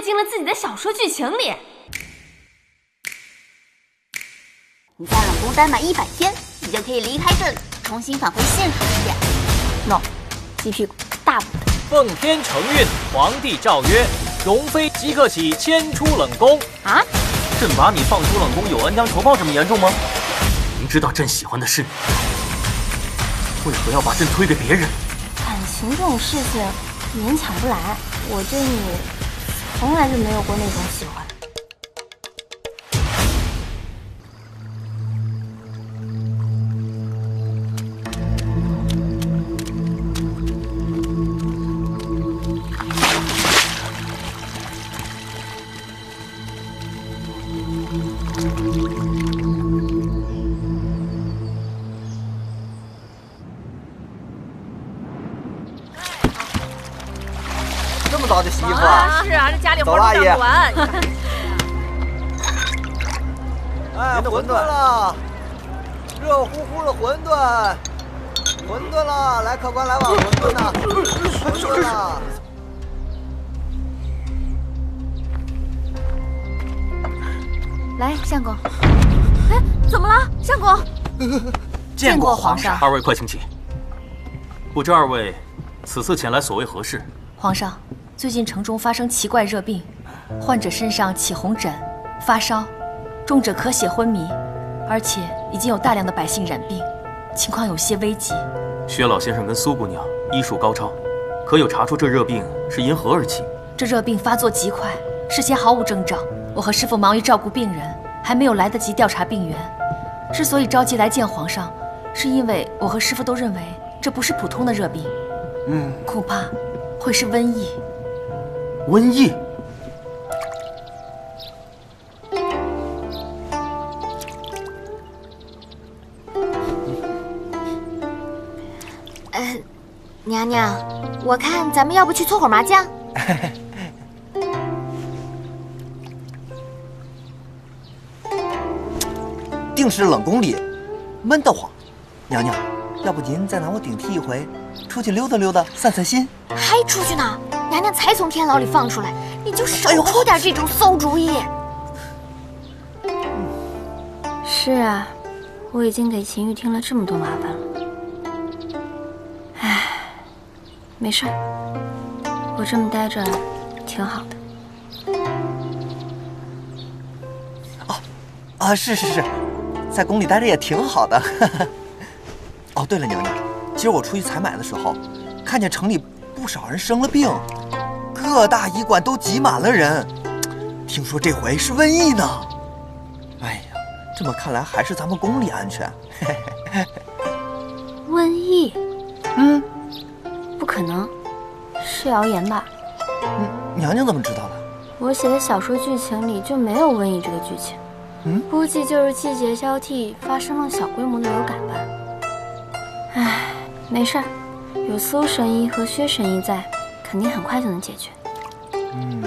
躲进了自己的小说剧情里。你在冷宫待满一百天，你就可以离开这里，重新返回现实世界。No，鸡屁股，大补的。奉天承运，皇帝诏曰：容妃即刻起迁出冷宫。啊？朕把你放出冷宫，有恩将仇报这么严重吗？明知道朕喜欢的是你，为何要把朕推给别人？感情这种事情勉强不来，我对你从来就没有过那种喜欢。哎，馄饨了，热乎乎的馄饨，馄饨了，来客官来碗馄饨呐，馄饨了。来，相公。哎，怎么了，相公？见过皇上。二位快请起。不知二位此次前来所为何事？皇上，最近城中发生奇怪热病，患者身上起红疹、发烧，重者咳血昏迷，而且已经有大量的百姓染病，情况有些危急。薛老先生跟苏姑娘医术高超，可有查出这热病是因何而起？这热病发作极快，事先毫无征兆。我和师傅忙于照顾病人，还没有来得及调查病源。之所以着急来见皇上，是因为我和师傅都认为这不是普通的热病，嗯，恐怕会是瘟疫。瘟疫？娘娘，我看咱们要不去搓会儿麻将？定是冷宫里闷得慌，娘娘，要不您再拿我顶替一回，出去溜达溜达，散散心？还出去呢？娘娘才从天牢里放出来，你就少出点这种馊主意。是啊，我已经给秦玉添了这么多麻烦了。没事，我这么待着挺好的。哦，啊，是是是。在宫里待着也挺好的。哦，对了，娘娘，今儿我出去采买的时候，看见城里不少人生了病，各大医馆都挤满了人。听说这回是瘟疫呢。哎呀，这么看来还是咱们宫里安全。瘟疫？嗯，不可能，是谣言吧？嗯，娘娘怎么知道的？我写的小说剧情里就没有瘟疫这个剧情。嗯，估计就是季节交替，发生了小规模的流感吧。唉，没事儿，有苏神医和薛神医在，肯定很快就能解决。嗯，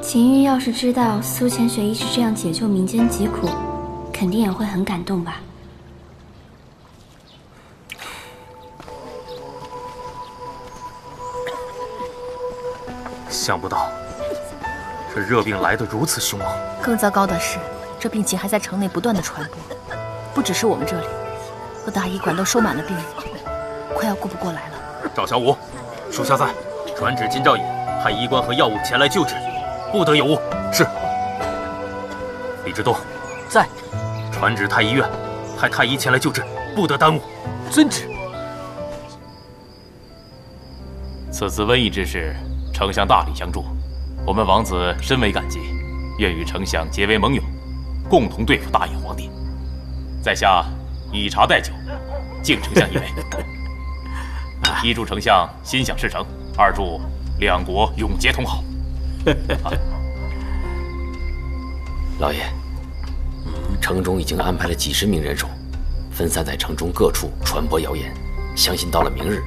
秦玉要是知道苏浅雪一直这样解救民间疾苦，肯定也会很感动吧。想不到，这热病来得如此凶猛。更糟糕的是。这病情还在城内不断的传播，不只是我们这里，各大医馆都收满了病人，快要顾不过来了。赵小五，属下在，传旨金兆尹派医官和药物前来救治，不得有误。是。李志东，在，传旨太医院派太医前来救治，不得耽误。遵旨。此次瘟疫之事，丞相大力相助，我们王子深为感激，愿与丞相结为盟友。共同对付大燕皇帝，在下以茶代酒，敬丞相一杯。一祝丞相心想事成，二祝两国永结同好。老爷，城中已经安排了几十名人手，分散在城中各处传播谣言，相信到了明日，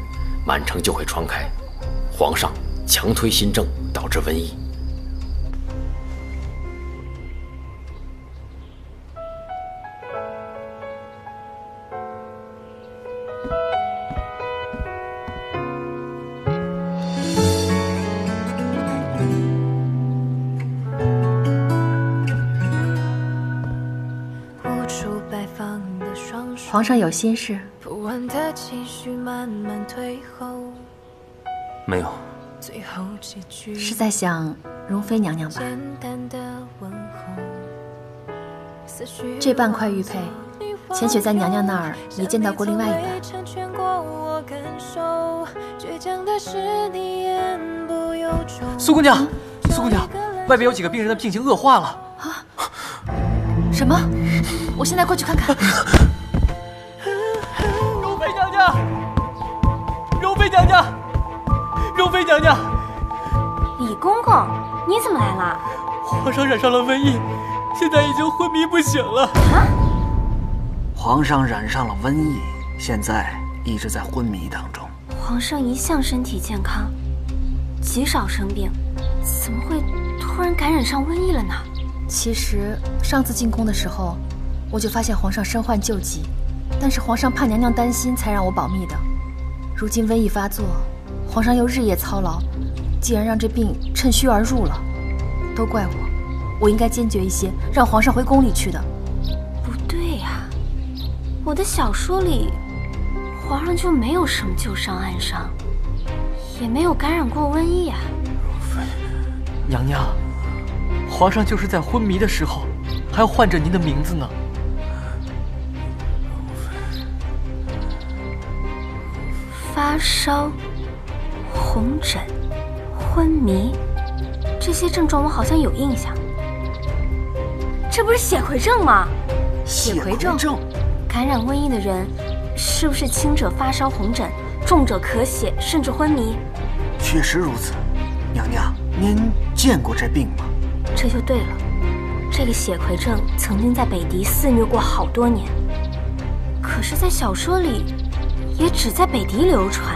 满城就会传开，皇上强推新政导致瘟疫。皇上有心事。没有。是在想容妃娘娘吧？简单的问候。思绪这半块玉佩，浅雪在娘娘那儿也见到过另外一半。成全过我感受，倔强的是你言不由衷。苏姑娘，苏姑娘，外边有几个病人的病情恶化了。啊什么？我现在过去看看。妃娘娘，李公公，你怎么来了？皇上染上了瘟疫，现在已经昏迷不醒了。啊皇上染上了瘟疫，现在一直在昏迷当中。皇上一向身体健康，极少生病，怎么会突然感染上瘟疫了呢？其实上次进宫的时候，我就发现皇上身患旧疾，但是皇上怕娘娘担心，才让我保密的。如今瘟疫发作，皇上又日夜操劳，竟然让这病趁虚而入了，都怪我，我应该坚决一些，让皇上回宫里去的。不对呀、我的小说里，皇上就没有什么旧伤暗伤，也没有感染过瘟疫啊。娘娘，皇上就是在昏迷的时候，还唤着您的名字呢。发烧、红疹、昏迷，这些症状我好像有印象。这不是血葵症吗？血葵症感染瘟疫的人，是不是轻者发烧红疹，重者咳血，甚至昏迷？确实如此。娘娘，您见过这病吗？这就对了，这个血葵症曾经在北狄肆虐过好多年，可是，在小说里，也只在北狄流传，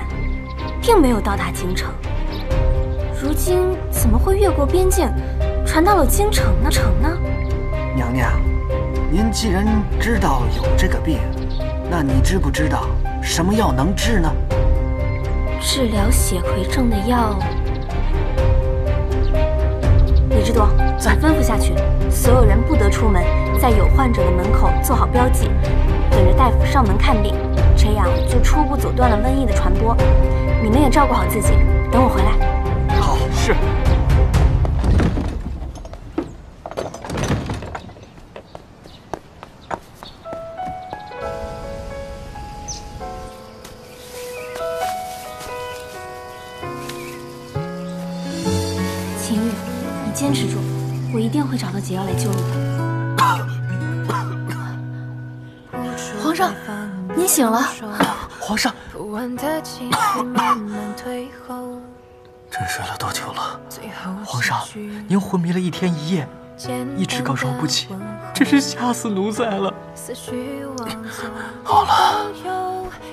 并没有到达京城。如今怎么会越过边境，传到了京城呢？城呢？娘娘，您既然知道有这个病，那你知不知道什么药能治呢？治疗血葵症的药，李志铎，请吩咐下去，所有人不得出门，在有患者的门口做好标记，等着大夫上门看病，这样就初步阻断了瘟疫的传播。你们也照顾好自己，等我回来。好，是。秦玉，你坚持住，我一定会找到解药来救你的。皇上，您醒了。皇上，您昏迷了一天一夜，一直高烧不起，真是吓死奴才了。好了，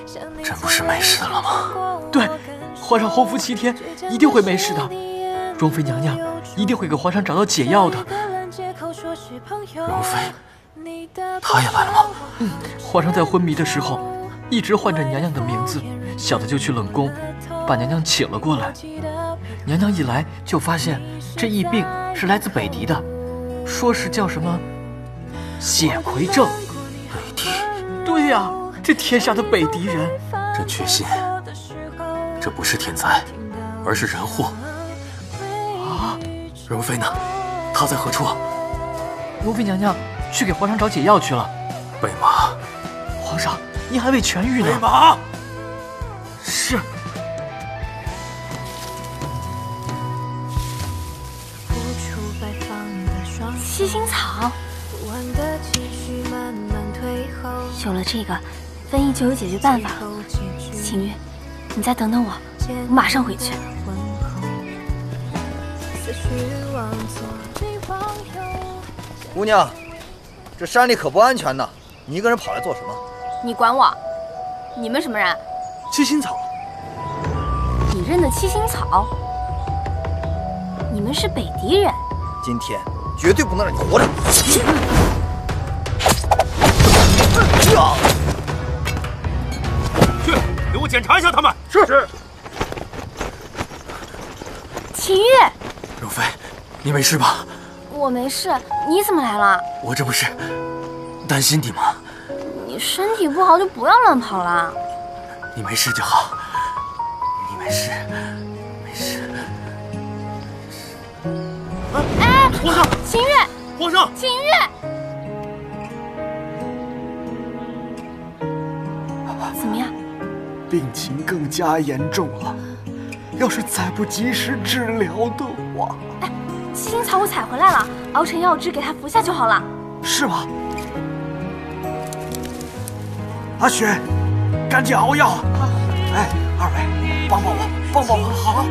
这朕不是没事了吗？对，皇上洪福七天，一定会没事的。容妃娘娘一定会给皇上找到解药的。容妃，她也来了吗？嗯，皇上在昏迷的时候，一直唤着娘娘的名字，小的就去冷宫，把娘娘请了过来。娘娘一来就发现这疫病是来自北狄的，说是叫什么血魁症。北狄？对呀、这天下的北狄人。朕确信，这不是天灾，而是人祸。啊，容妃呢？她在何处？容妃娘娘去给皇上找解药去了。备马。皇上，您还未痊愈呢。备马。七星草，有了这个，瘟疫就有解决办法了。秦月，你再等等我，我马上回去。姑娘，这山里可不安全呢，你一个人跑来做什么？你管我？你们什么人？七星草。你认得七星草？你们是北狄人。今天绝对不能让你活着！去，给我检查一下他们。是是。秦玉，容妃，你没事吧？我没事，你怎么来了？我这不是担心你吗？你身体不好就不要乱跑了。你没事就好，你没事，没事。哎，皇上，秦月，皇上，秦月，怎么样？病情更加严重了，要是再不及时治疗的话，哎，七星草我采回来了，熬成药汁给他服下就好了。是吗？阿雪，赶紧熬药。好。哎，二位，帮帮我，帮帮我，好。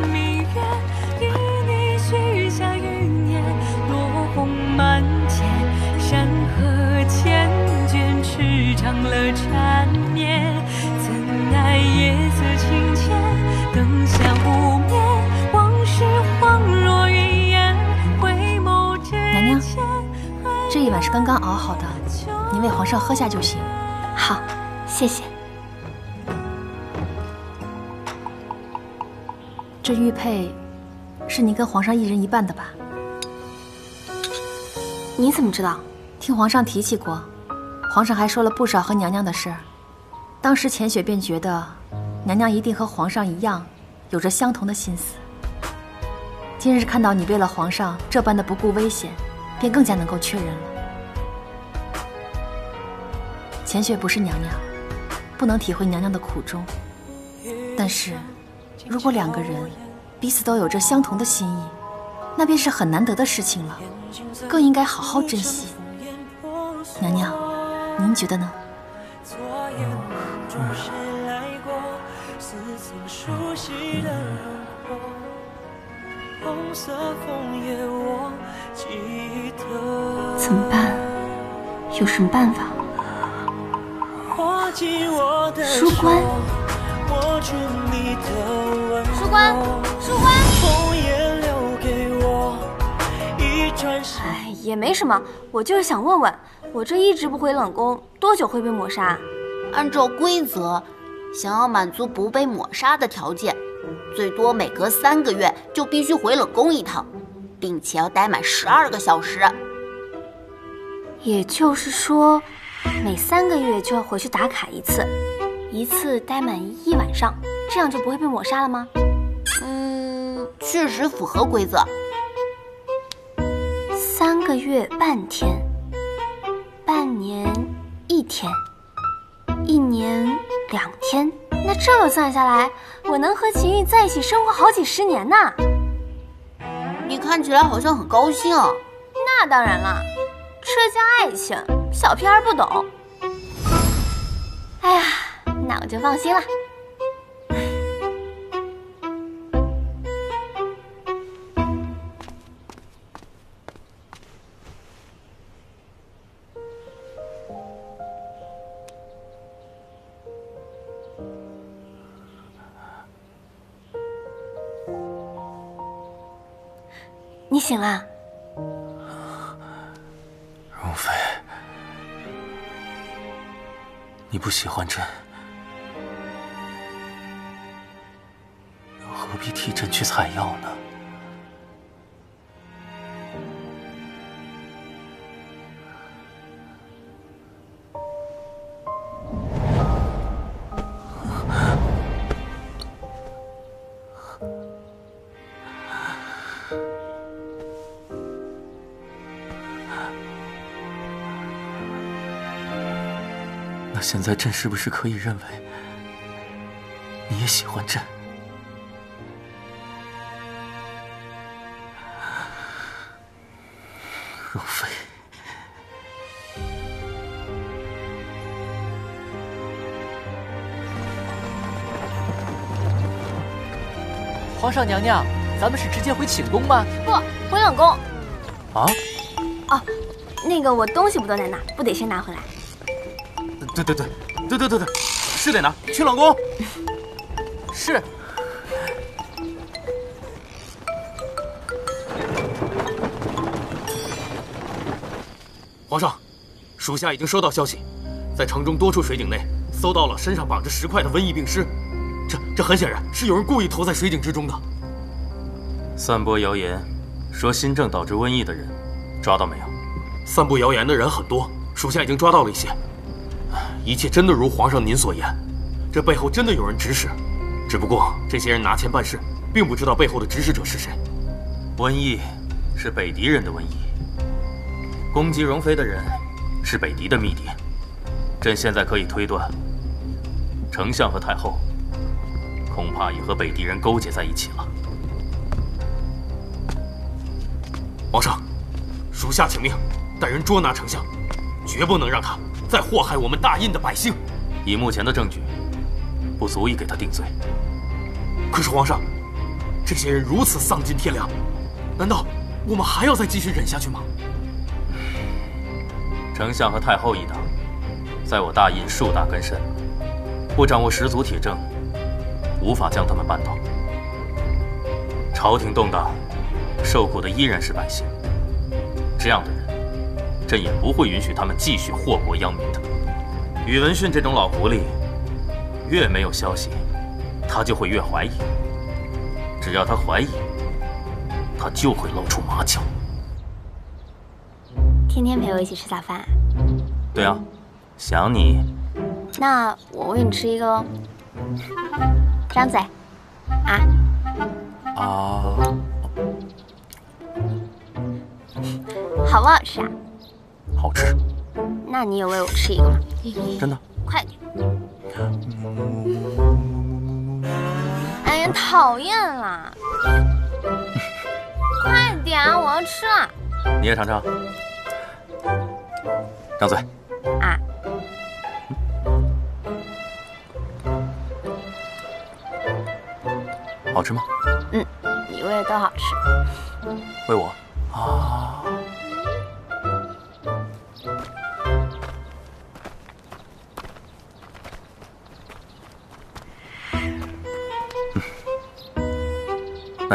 卷，驰骋了缠绵。怎奈夜色清浅，灯下无眠。往事恍若云烟，回眸之娘娘，这一碗是刚刚熬好的，您为皇上喝下就行。好，谢谢。这玉佩是您跟皇上一人一半的吧？你怎么知道？听皇上提起过，皇上还说了不少和娘娘的事儿。当时浅雪便觉得，娘娘一定和皇上一样，有着相同的心思。今日看到你为了皇上这般的不顾危险，便更加能够确认了。浅雪不是娘娘，不能体会娘娘的苦衷。但是，如果两个人彼此都有着相同的心意，那便是很难得的事情了。更应该好好珍惜。娘娘，您觉得呢？怎么办？有什么办法？书官，书官，书官。哎，也没什么，我就是想问问，我这一直不回冷宫，多久会被抹杀？按照规则，想要满足不被抹杀的条件，最多每隔三个月就必须回冷宫一趟，并且要待满十二个小时。也就是说，每三个月就要回去打卡一次，一次待满一晚上，这样就不会被抹杀了吗？嗯，确实符合规则。三个月半天，半年一天，一年两天，那这么算下来，我能和秦玉在一起生活好几十年呢。你看起来好像很高兴。啊那当然了，这叫爱情，小屁孩不懂。哎呀，那我就放心了。你醒了，容妃，你不喜欢朕，又何必替朕去采药呢？现在朕是不是可以认为你也喜欢朕？容妃，皇上娘娘，咱们是直接回寝宫吗？不，回冷宫。啊？哦，那个我东西不都在那，不得先拿回来。对对对，对对对对，是得拿去冷宫。是。皇上，属下已经收到消息，在城中多处水井内搜到了身上绑着石块的瘟疫病尸，这这很显然是有人故意投在水井之中的。散播谣言说新政导致瘟疫的人，抓到没有？散布谣言的人很多，属下已经抓到了一些。一切真的如皇上您所言，这背后真的有人指使，只不过这些人拿钱办事，并不知道背后的指使者是谁。瘟疫是北狄人的瘟疫，攻击容妃的人是北狄的密谍。朕现在可以推断，丞相和太后恐怕已和北狄人勾结在一起了。皇上，属下请命，带人捉拿丞相，绝不能让他在祸害我们大印的百姓。以目前的证据，不足以给他定罪。可是皇上，这些人如此丧尽天良，难道我们还要再继续忍下去吗？丞相和太后一党，在我大印树大根深，不掌握十足铁证，无法将他们扳倒。朝廷动荡。受苦的依然是百姓，这样的人，朕也不会允许他们继续祸国殃民的。宇文训这种老狐狸，越没有消息，他就会越怀疑。只要他怀疑，他就会露出马脚。天天陪我一起吃早饭？对啊，想你。那我喂你吃一个喽。张嘴。啊。啊。好不好吃啊？那你也喂我吃一个吧？真的。快点。哎呀，讨厌啦！快点，我要吃了。你也尝尝。张嘴。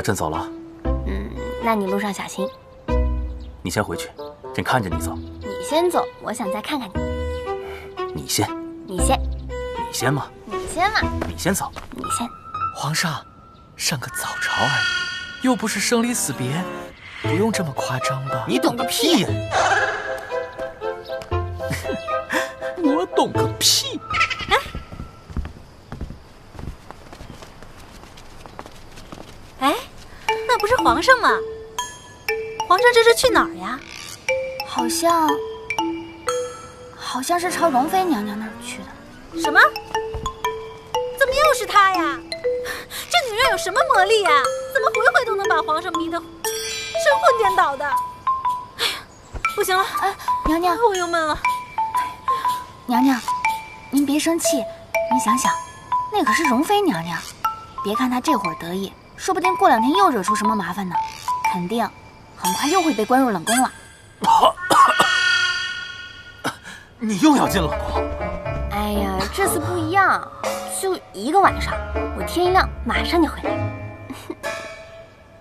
朕走了。嗯，那你路上小心。你先回去，朕看着你走。你先走，我想再看看你。你先。你先。你先嘛。你先嘛。你先走。你先。皇上，上个早朝而已，又不是生离死别。不用这么夸张吧？你懂个屁呀！我懂个屁！皇上这是去哪儿呀？好像，好像是朝容妃娘娘那儿去的。什么？怎么又是她呀？这女人有什么魔力呀？怎么回回都能把皇上迷得？神魂颠倒的，哎呀，不行了！哎，娘娘，我又闷了。娘娘，您别生气，您想想，那可是容妃娘娘，别看她这会儿得意，说不定过两天又惹出什么麻烦呢，肯定很快又会被关入冷宫了。你又要进冷宫？哎呀，这次不一样，就一个晚上，我天一亮马上就回来。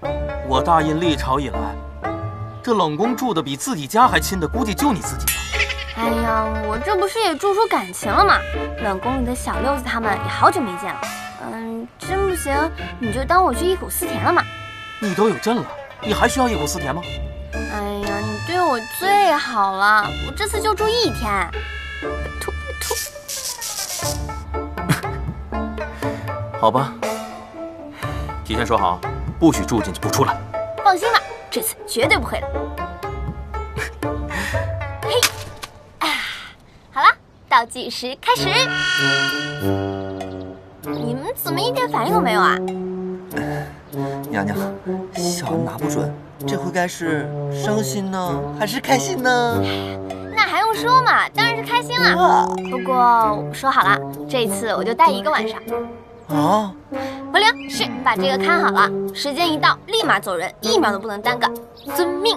我大印历朝以来，这冷宫住的比自己家还亲的，估计就你自己了。哎呀，我这不是也住出感情了吗？冷宫里的小六子他们也好久没见了。嗯，真不行，你就当我去忆苦思甜了嘛。你都有朕了，你还需要忆苦思甜吗？哎呀，你对我最好了，我这次就住一天。吐吐。好吧，提前说好。不许住进去不出来！放心吧，这次绝对不会的。嘿，啊，好了，倒计时开始。你们怎么一点反应都没有啊？娘娘，小人拿不准，这回该是伤心呢，还是开心呢？那还用说嘛，当然是开心了。不过说好了，这次我就待一个晚上。啊！回灵是把这个看好了，时间一到立马走人，一秒都不能耽搁，遵命。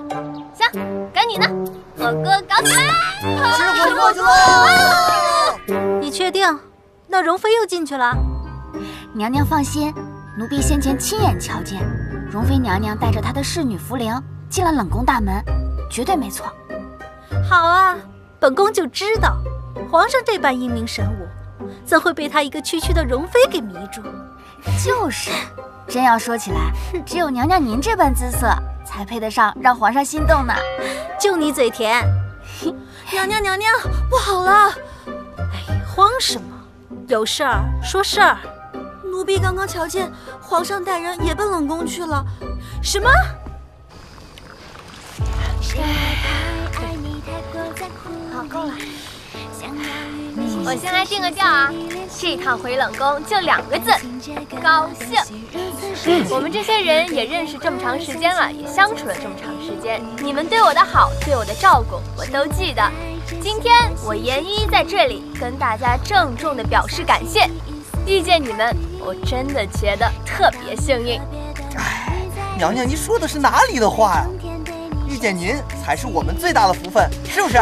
行，该你呢，火锅搞起来！吃火锅去喽！你确定？那容妃又进去了？娘娘放心，奴婢先前亲眼瞧见，容妃娘娘带着她的侍女福灵进了冷宫大门，绝对没错。好啊，本宫就知道，皇上这般英明神武。怎会被她一个区区的容妃给迷住？就是，真要说起来，只有娘娘您这般姿色，才配得上让皇上心动呢。就你嘴甜，娘娘娘娘，不好了！哎，慌什么？有事儿说事儿。奴婢刚刚瞧见皇上带人也奔冷宫去了。什么？好，够了。我先来定个调啊，这趟回冷宫就两个字，高兴。我们这些人也认识这么长时间了，也相处了这么长时间，你们对我的好，对我的照顾，我都记得。今天我严一在这里跟大家郑重的表示感谢，遇见你们，我真的觉得特别幸运。哎，娘娘，您说的是哪里的话呀？遇见您才是我们最大的福分，是不是？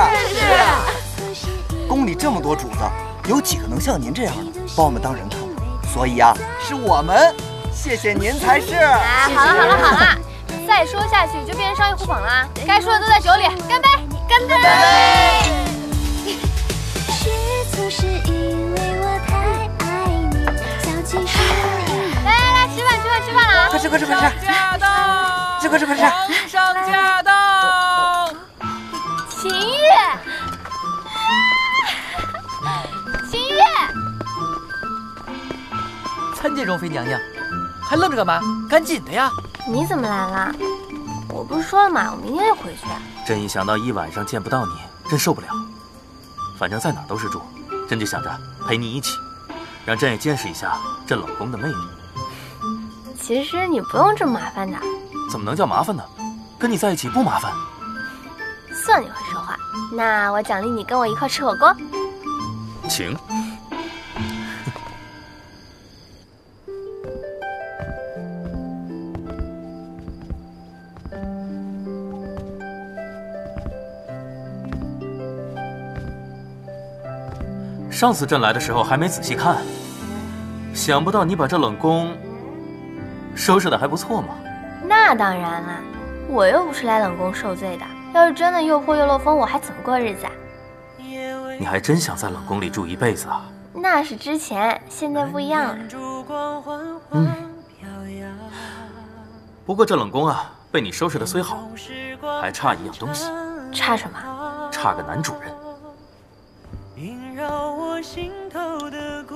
是。宫里这么多主子，有几个能像您这样的把我们当人看？所以啊，是我们谢谢您才是。啊，好了好了好了，再说下去就变成商业互捧了。该说的都在酒里，干杯！干杯！来快吃快吃快吃！驾到！吃快吃快吃！皇上驾到！秦月，秦月，参见容妃娘娘，还愣着干嘛？赶紧的呀！你怎么来了？我不是说了吗？我明天就回去。朕一想到一晚上见不到你，朕受不了。反正在哪都是住，朕就想着陪你一起，让朕也见识一下这冷宫的魅力。其实你不用这么麻烦的。怎么能叫麻烦呢？跟你在一起不麻烦。算你会说话。那我奖励你跟我一块吃火锅。请。上次朕来的时候还没仔细看，想不到你把这冷宫收拾的还不错嘛。那当然了，我又不是来冷宫受罪的。要是真的又破又漏风，我还怎么过日子啊？你还真想在冷宫里住一辈子啊？那是之前，现在不一样了。嗯。不过这冷宫啊，被你收拾的虽好，还差一样东西。差什么？差个男主人。萦绕我心头的姑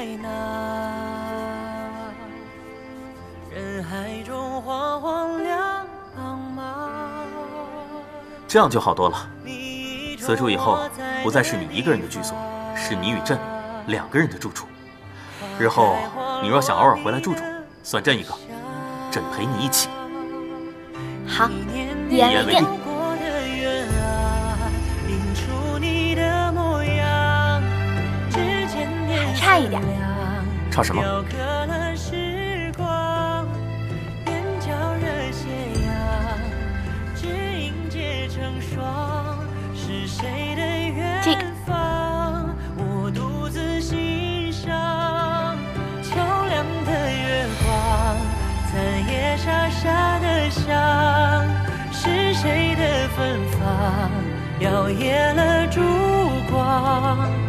在哪？人海中晃晃亮吗？这样就好多了。此处以后不再是你一个人的居所，是你与朕两个人的住处。日后你若想偶尔回来住住，算朕一个，朕陪你一起。好，一言为定。一点。差什么？这个。傻傻的想，是谁的芬芳摇曳了烛光？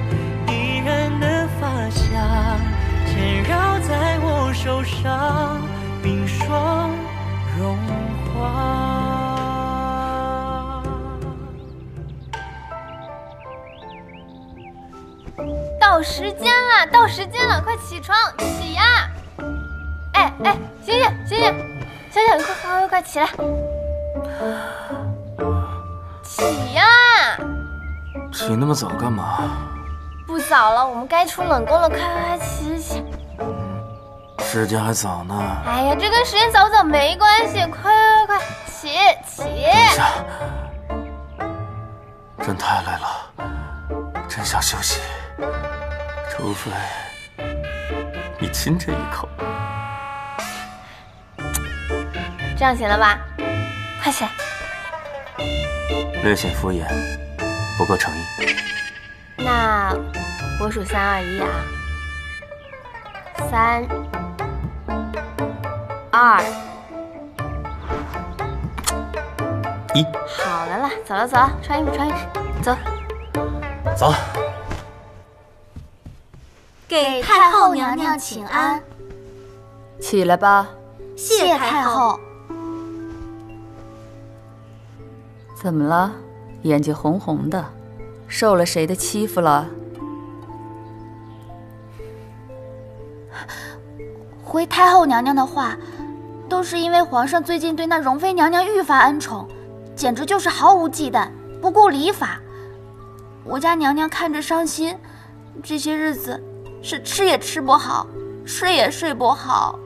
缠绕在我手上，冰霜融化。到时间了，到时间了，快起床，起呀！哎哎，醒醒醒醒！小小，快快快快起来！起呀！起那么早干嘛？不早了，我们该出冷宫了，快快快起起！时间还早呢。哎呀，这跟时间早不早没关系，快快快起起！等一下，朕太累了，真想休息，除非你亲这一口。这样行了吧？快起来！略显敷衍，不够诚意。那我数三二一啊，三二一。好了了，走了走了，穿衣服穿衣服，走走。给太后娘娘请安。起来吧。谢太后。怎么了？眼睛红红的，受了谁的欺负了？回太后娘娘的话，都是因为皇上最近对那容妃娘娘愈发恩宠，简直就是毫无忌惮，不顾礼法。我家娘娘看着伤心，这些日子是吃也吃不好，睡也睡不好。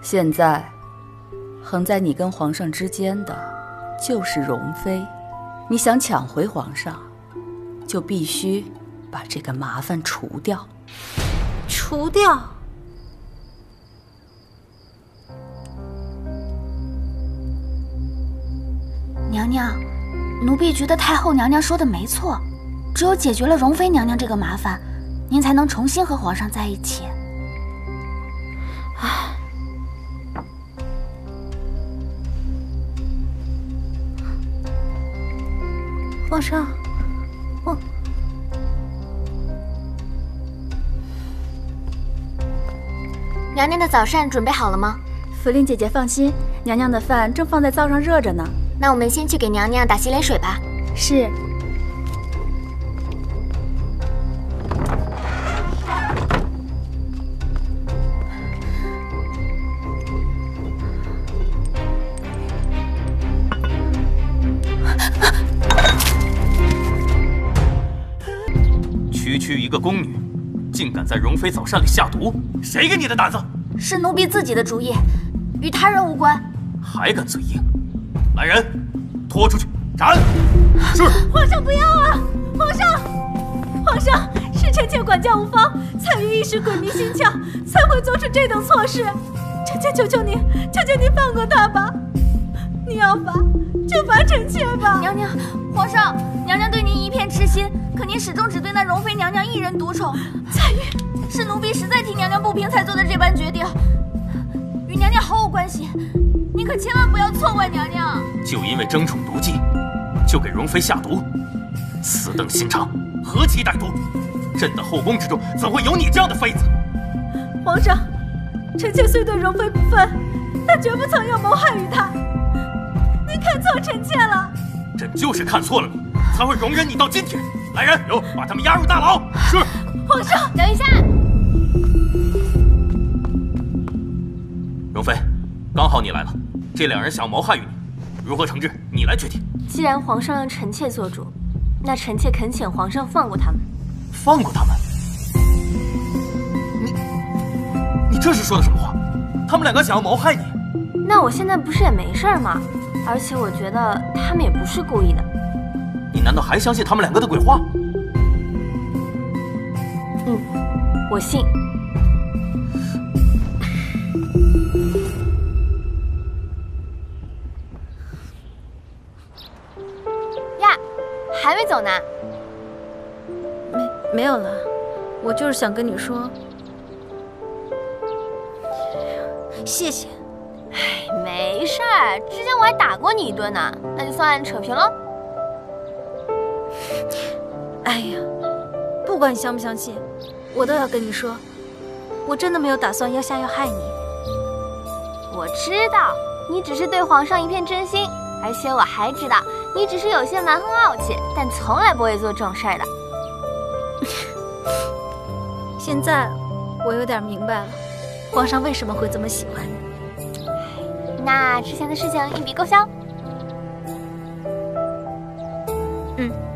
现在，横在你跟皇上之间的，就是容妃。你想抢回皇上，就必须把这个麻烦除掉。除掉？娘娘，奴婢觉得太后娘娘说的没错，只有解决了容妃娘娘这个麻烦，您才能重新和皇上在一起。唉，皇上，我娘娘的早膳准备好了吗？福林姐姐放心，娘娘的饭正放在灶上热着呢。那我们先去给娘娘打洗脸水吧。是。区区一个宫女，竟敢在容妃早膳里下毒，谁给你的胆子？是奴婢自己的主意，与他人无关。还敢嘴硬！来人，拖出去斩！是。皇上不要啊！皇上，皇上，是臣妾管教无方，才于一时鬼迷心窍，才会做出这等错事。臣妾求求您，求求您放过他吧！你要罚就罚臣妾吧。娘娘，皇上，娘娘对您一片痴心，可您始终只对那容妃娘娘一人独宠。彩玉，是奴婢实在替娘娘不平才做的这般决定，与娘娘毫无关系。您可千万不要错怪娘娘！就因为争宠毒计，就给容妃下毒，此等心肠，何其歹毒！朕的后宫之中怎会有你这样的妃子？皇上，臣妾虽对容妃不忿，但绝不曾有谋害于她。您看错臣妾了。朕就是看错了你，才会容忍你到今天。来人，有把他们押入大牢。是。皇上，等一下。容妃，刚好你来了。这两人想谋害于你，如何惩治？你来决定。既然皇上让臣妾做主，那臣妾恳请皇上放过他们。放过他们？你你这是说的什么话？他们两个想要谋害你？那我现在不是也没事吗？而且我觉得他们也不是故意的。你难道还相信他们两个的鬼话？嗯，我信。呀还没走呢，没没有了，我就是想跟你说，谢谢。哎，没事儿，之前我还打过你一顿呢，那就算扯平了。哎呀，不管你相不相信，我都要跟你说，我真的没有打算要下药害你。我知道你只是对皇上一片真心，而且我还知道。你只是有些蛮横傲气，但从来不会做这种事儿的。现在我有点明白了，皇上为什么会这么喜欢你。那之前的事情一笔勾销。嗯。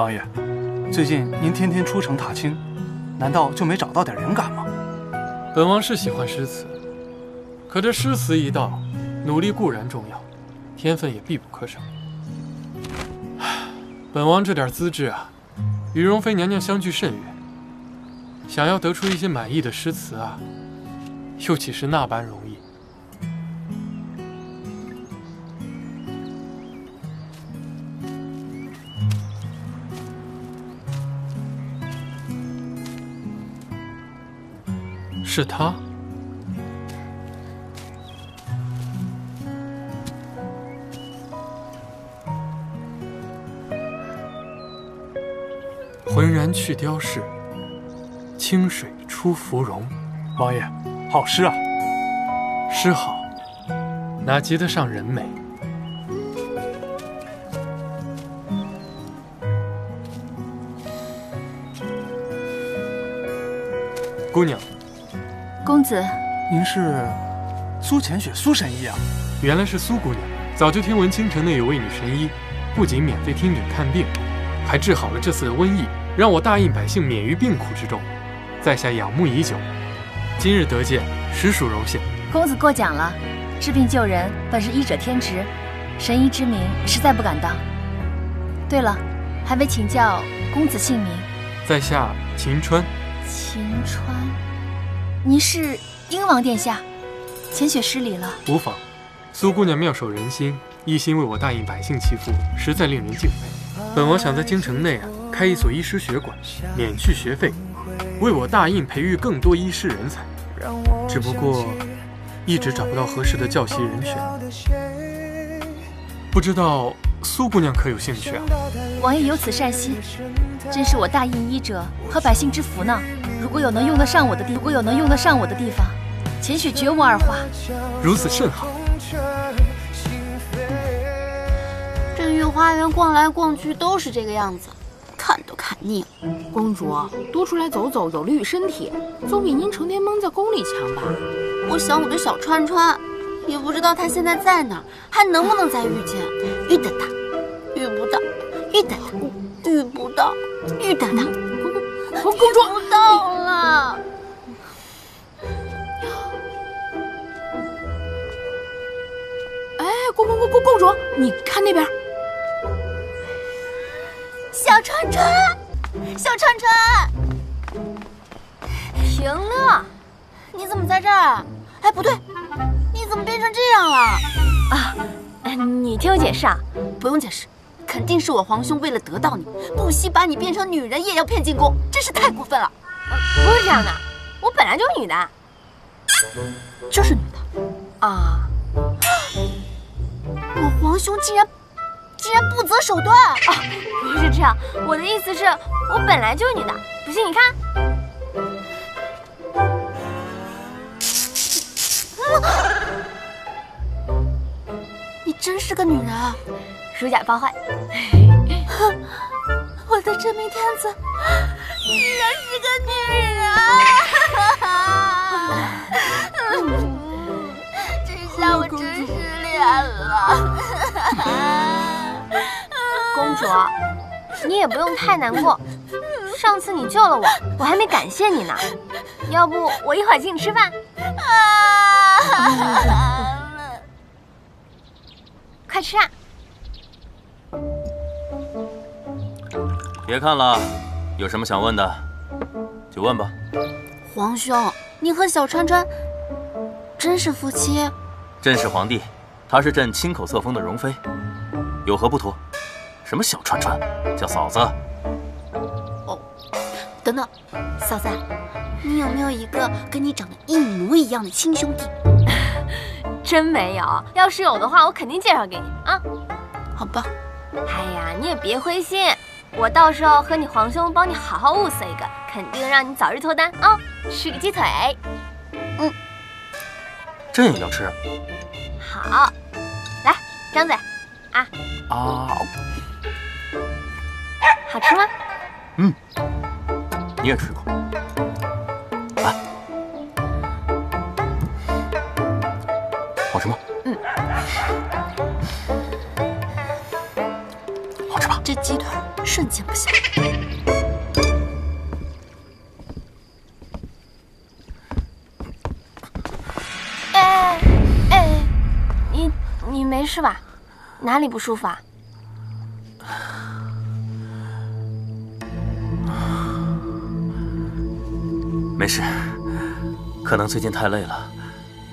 王爷。最近您天天出城踏青，难道就没找到点灵感吗？本王是喜欢诗词，可这诗词一道，努力固然重要，天分也必不可少。本王这点资质啊，与容妃娘娘相距甚远，想要得出一些满意的诗词啊，又岂是那般容易？是他。浑然去雕饰，清水出芙蓉。王爷，好诗啊！诗好，哪及得上人美？姑娘，公子，您是苏浅雪苏神医啊？原来是苏姑娘。早就听闻京城内有位女神医，不仅免费听诊看病，还治好了这次的瘟疫，让我大印百姓免于病苦之中。在下仰慕已久，今日得见，实属荣幸。公子过奖了，治病救人本是医者天职，神医之名实在不敢当。对了，还没请教公子姓名？在下秦川。秦川，您是英王殿下？浅雪失礼了。无妨。苏姑娘妙手仁心，一心为我大印百姓祈福，实在令人敬佩。本王想在京城内啊开一所医师学馆，免去学费，为我大印培育更多医师人才。只不过一直找不到合适的教习人选，不知道苏姑娘可有兴趣啊？王爷有此善心，真是我大印医者和百姓之福呢。如果有能用得上我的地，如果有能用得上我的地方，浅雪绝无二话。如此甚好。这御花园逛来逛去都是这个样子，看都看腻了。公主多出来走走，有利于身体，总比您成天闷在宫里强吧？我想我的小川川，也不知道他现在在哪，还能不能再遇见？遇得到，遇不到；遇得到，遇不到；遇得到。公公主不到了。哎，公公公公公主，你看那边。小川川，小川川，平乐，你怎么在这儿？哎，不对，你怎么变成这样了？啊，你听我解释啊，不用解释，肯定是我皇兄为了得到你，不惜把你变成女人也要骗进宫，真是太过分了。不是这样的，我本来就是女的，就是女的啊。我皇兄竟然竟然不择手段啊！不是这样，我的意思是，我本来就是女的，不信你看。你 真是个女人啊！如假包换。我的真命天子居然是个女人！这下我真失恋了。公主，你也不用太难过。上次你救了我，我还没感谢你呢。要不我一会儿请你吃饭？啊快吃啊！别看了，有什么想问的，就问吧。皇兄，你和小川川真是夫妻？朕是皇帝，她是朕亲口册封的容妃，有何不妥？什么小川川，叫嫂子。哦，等等，嫂子，你有没有一个跟你长得一模一样的亲兄弟？真没有，要是有的话，我肯定介绍给你啊。好吧。哎呀，你也别灰心，我到时候和你皇兄帮你好好物色一个，肯定让你早日脱单啊！吃个鸡腿。嗯。朕也要吃。好，来，张嘴，啊。啊。好吃吗？嗯，你也吃一口。瞬间不香。哎哎，你你没事吧？哪里不舒服啊？没事，可能最近太累了，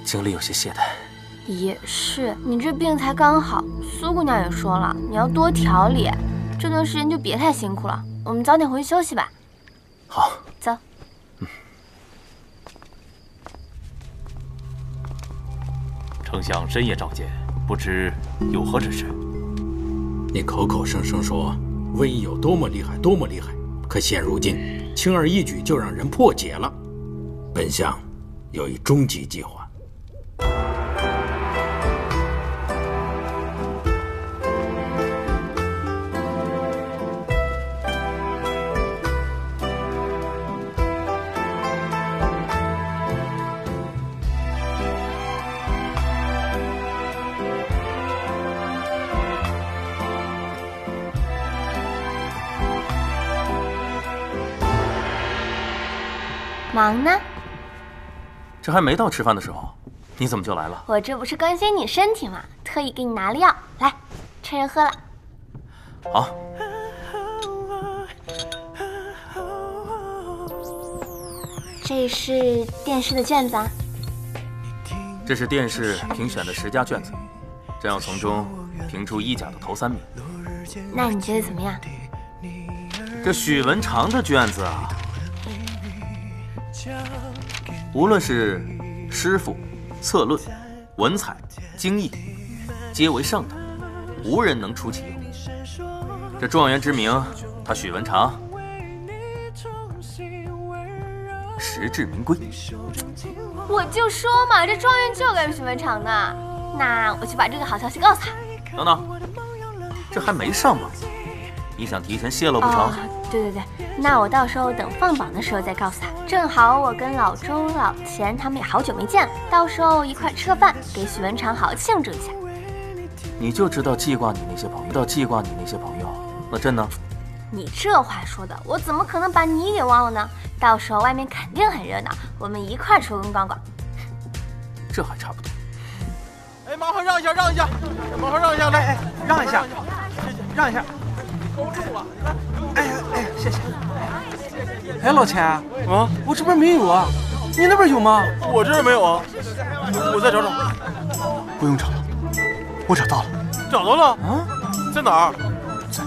精力有些懈怠。也是，你这病才刚好，苏姑娘也说了，你要多调理，这段时间就别太辛苦了。我们早点回去休息吧。好，走。嗯。丞相深夜召见，不知有何指示？你口口声声说瘟疫有多么厉害，多么厉害，可现如今轻而易举就让人破解了。本相有一终极计划。忙呢？这还没到吃饭的时候，你怎么就来了？我这不是关心你身体吗？特意给你拿了药，来，趁热喝了。好。这是电视的卷子啊。这是电视评选的十佳卷子，朕要从中评出一甲的头三名。那你觉得怎么样？这许文长的卷子啊。无论是诗赋、策论、文采、经义，皆为上等，无人能出其右。这状元之名，他许文长实至名归。我就说嘛，这状元就该许文长呢。那我去把这个好消息告诉他。等等，这还没上榜，你想提前泄露不成？哦，对对对，那我到时候等放榜的时候再告诉他。正好我跟老周、老钱他们也好久没见了，到时候一块吃个饭，给许文长好好庆祝一下。你就知道记挂你那些朋友，知道记挂你那些朋友，那朕呢？你这话说的，我怎么可能把你给忘了呢？到时候外面肯定很热闹，我们一块出宫逛逛。这还差不多。哎，麻烦让一下，让一下，麻烦让一下，来，哎，让一下，让一下。哎呀，哎呀，谢谢。哎，老钱，啊，我这边没有啊，你那边有吗？我这儿没有啊，我再找找。不用找了，我找到了。找到了？啊，在哪儿？在，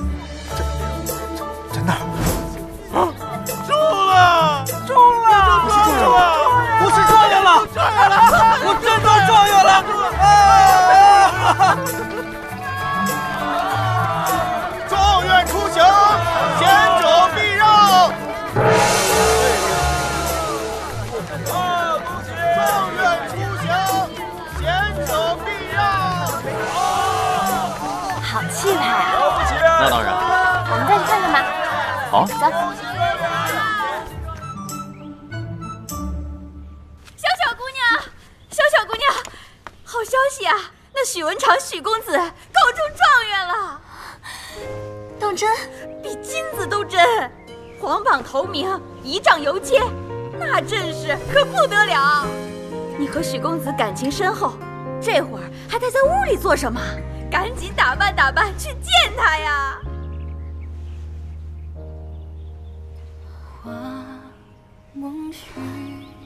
在，在那儿。啊，中了，中了，不是状元了，不是状元了，状元了，我真当状元了。啊！那当然。我们再去看看吧。好。走。小小姑娘，小小姑娘，好消息啊！那许文长许公子高中状元了。当真？比金子都真，皇榜头名，仪仗游街，那阵势可不得了。你和许公子感情深厚，这会儿还待在屋里做什么？赶紧打扮打扮去见他呀！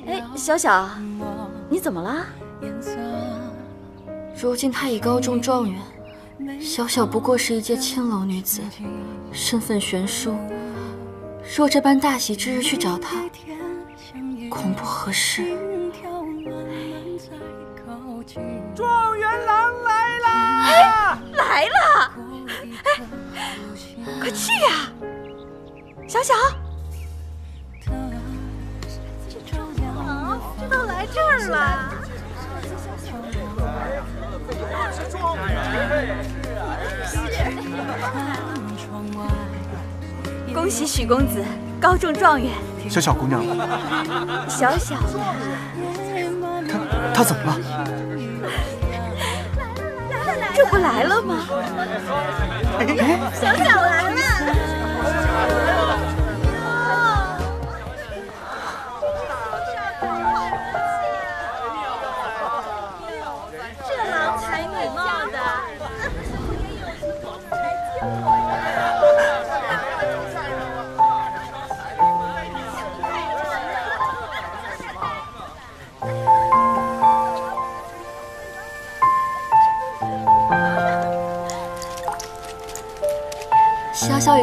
哎，小小，你怎么了？如今他已高中状元。小小不过是一介青楼女子，身份悬殊。若这般大喜之日去找他，恐不合适。状元郎来啦！哎，来了！哎，快去呀，小小。啊这都来这儿了。恭喜许公子高中状元。小小姑娘，小小的，她她怎么了？这不来了吗？小小来了。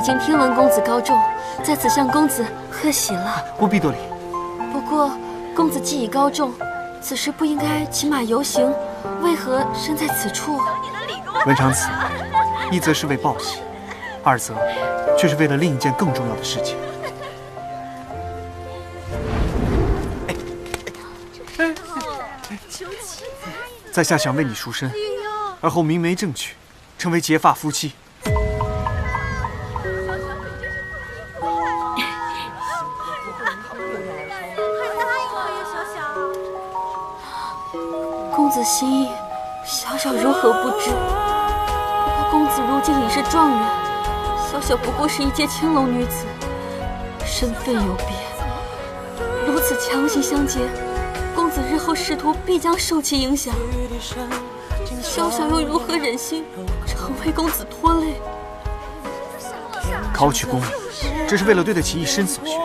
已经听闻公子高中，在此向公子贺喜了。不必多礼。不过，公子既已高中，此时不应该骑马游行，为何身在此处？文长子，一则是为报喜，二则却是为了另一件更重要的事情。哎，哎，求亲！在下想为你赎身，而后明媒正娶，成为结发夫妻。小如何不知？不过公子如今已是状元，小小不过是一介青楼女子，身份有别，如此强行相结，公子日后仕途必将受其影响。小小又如何忍心成为公子拖累？考取功名，这是为了对得起一身所学。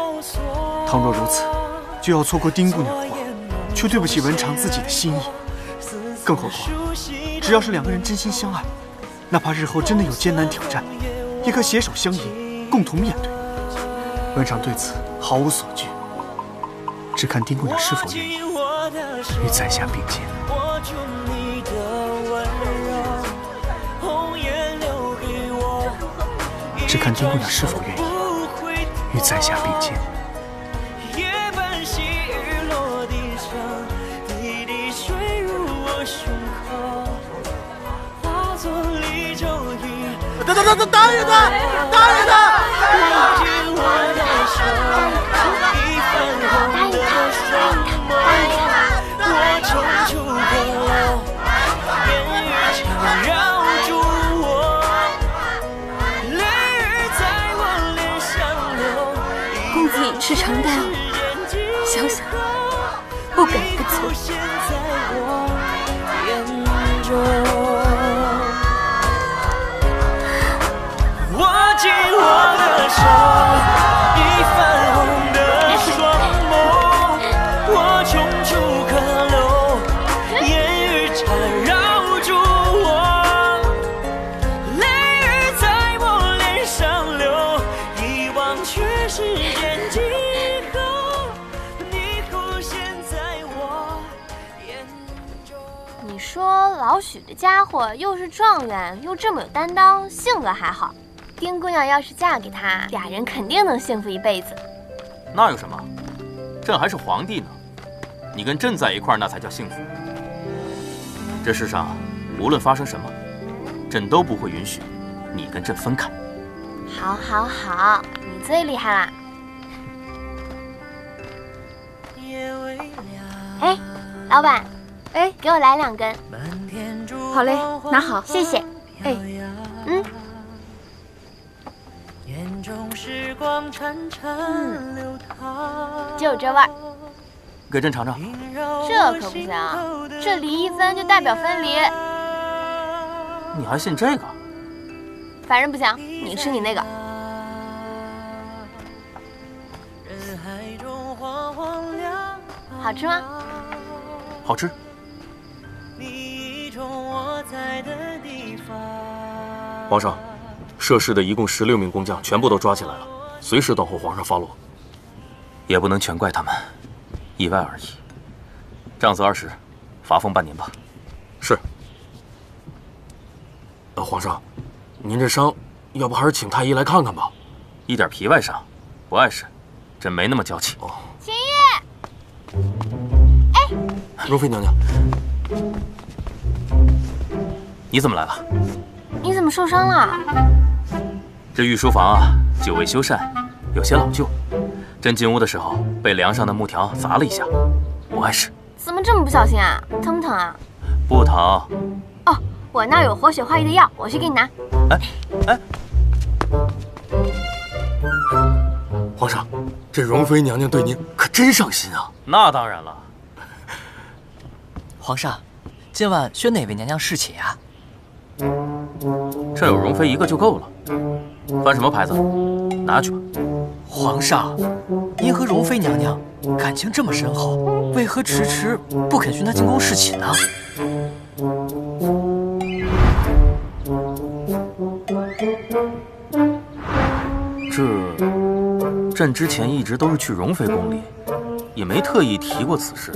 倘若如此，就要错过丁姑娘的话，却对不起文长自己的心意。更何况，只要是两个人真心相爱，哪怕日后真的有艰难挑战，也可携手相迎，共同面对。文长对此毫无所惧，只看丁姑娘是否愿意与在下并肩。只看丁姑娘是否愿意与在下并肩。答答答答答应他，答应他！公子已是常待我，小老许这家伙又是状元，又这么有担当，性格还好。丁姑娘要是嫁给他，俩人肯定能幸福一辈子。那有什么？朕还是皇帝呢，你跟朕在一块儿，那才叫幸福。这世上无论发生什么，朕都不会允许你跟朕分开。好，好，好，你最厉害啦！哎，老板，哎，给我来两根。好嘞，拿好，谢谢。哎，嗯。嗯，就这味儿，给朕尝尝。这可不行，这离一分就代表分离。你还信这个？反正不行，你吃你那个。好吃吗？好吃。皇上。涉事的一共十六名工匠全部都抓起来了，随时等候皇上发落。也不能全怪他们，意外而已。杖责二十，罚俸半年吧。是。呃，皇上，您这伤，要不还是请太医来看看吧。一点皮外伤，不碍事，朕没那么娇气。哦。秦玉。哎，容妃娘娘，你怎么来了？你怎么受伤了？这御书房啊，久未修缮，有些老旧。朕进屋的时候被梁上的木条砸了一下，不碍事。怎么这么不小心啊？疼不疼啊？不疼。哦，我那儿有活血化瘀的药，我去给你拿。哎哎，皇上，这容妃娘娘对您可真上心啊！那当然了。皇上，今晚宣哪位娘娘侍寝呀？这有容妃一个就够了。翻什么牌子？拿去吧。皇上，您和容妃娘娘感情这么深厚，为何迟迟不肯寻她进宫侍寝呢？这，朕之前一直都是去容妃宫里。也没特意提过此事。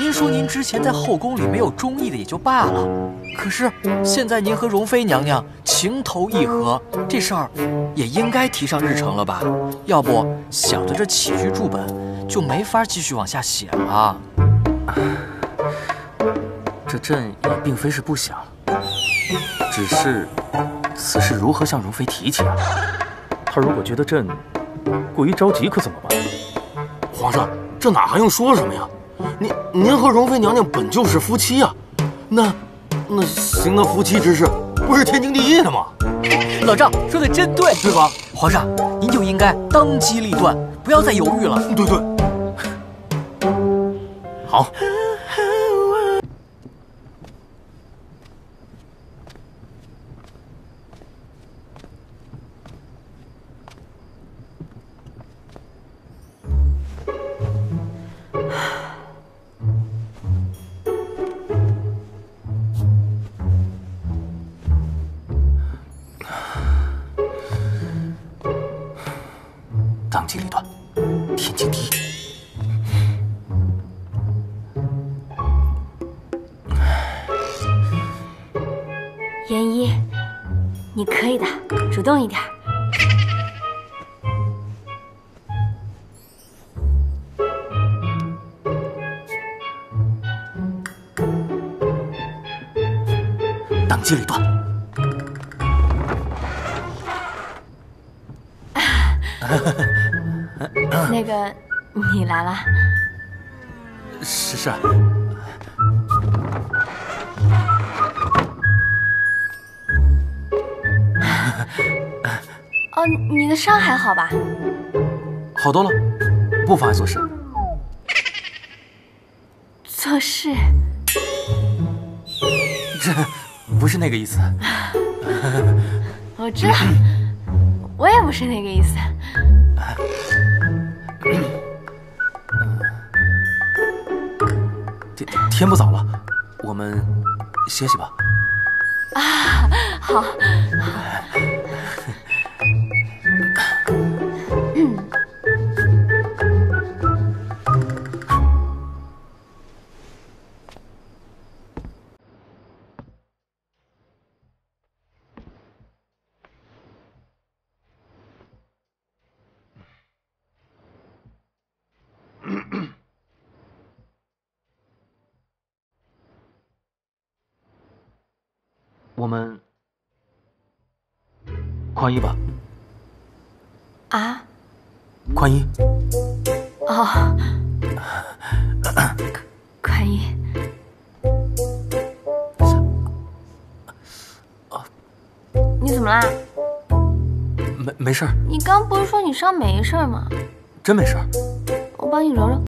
您说您之前在后宫里没有中意的也就罢了，可是现在您和容妃娘娘情投意合，这事儿也应该提上日程了吧？要不小的这起居注本就没法继续往下写了。这朕也并非是不想，只是此事如何向容妃提起啊？她如果觉得朕过于着急，可怎么办？皇上，这哪还用说什么呀？您您和容妃娘娘本就是夫妻呀，那那行的夫妻之事，不是天经地义的吗？老赵说的真对，对吧？皇上，您就应该当机立断，不要再犹豫了。对对。好。主动一点。当机立断。那个，你来了。是是。你的伤还好吧？好多了，不妨碍做事。做事？这 不是那个意思。我知道，我也不是那个意思。天天不早了，我们歇息吧。啊，好。我宽衣吧。啊？宽衣。哦。宽衣。你怎么啦？没没事。你刚不是说你伤没事吗？真没事。我帮你揉揉。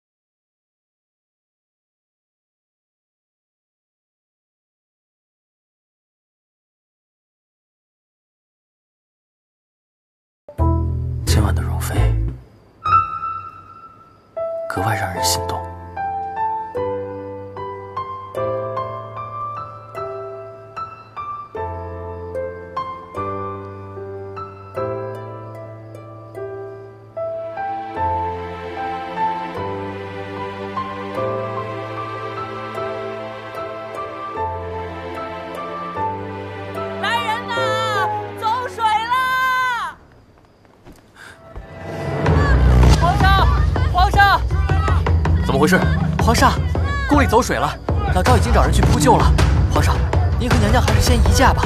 皇上，宫里走水了，老赵已经找人去扑救了。皇上，您和娘娘还是先移驾吧。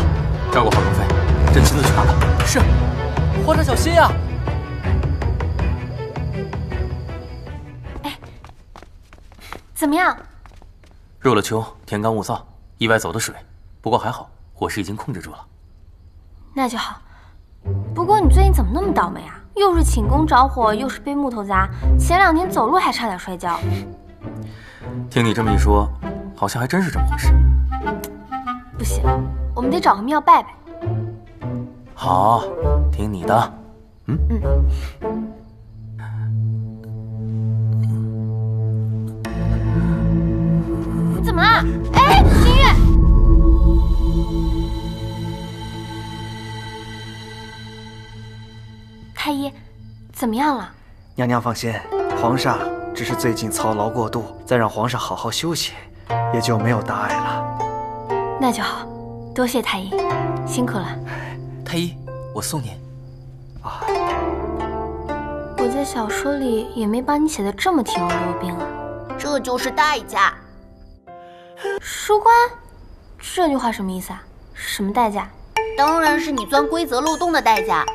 照顾好容妃，朕亲自去看看。是，皇上小心呀！怎么样？入了秋，天干物燥，意外走的水，不过还好，火势已经控制住了。那就好。不过你最近怎么那么倒霉啊？又是寝宫着火，又是被木头砸，前两天走路还差点摔跤。听你这么一说，好像还真是这么回事。不行，我们得找个庙拜拜。好，听你的。嗯嗯。怎么了？哎，新月。太医，怎么样了？娘娘放心，皇上只是最近操劳过度，再让皇上好好休息，也就没有大碍了。那就好，多谢太医，辛苦了。太医，我送您。啊，我在小说里也没把你写的这么体弱多病啊。这就是代价。书官，这句话什么意思啊？什么代价？当然是你钻规则漏洞的代价。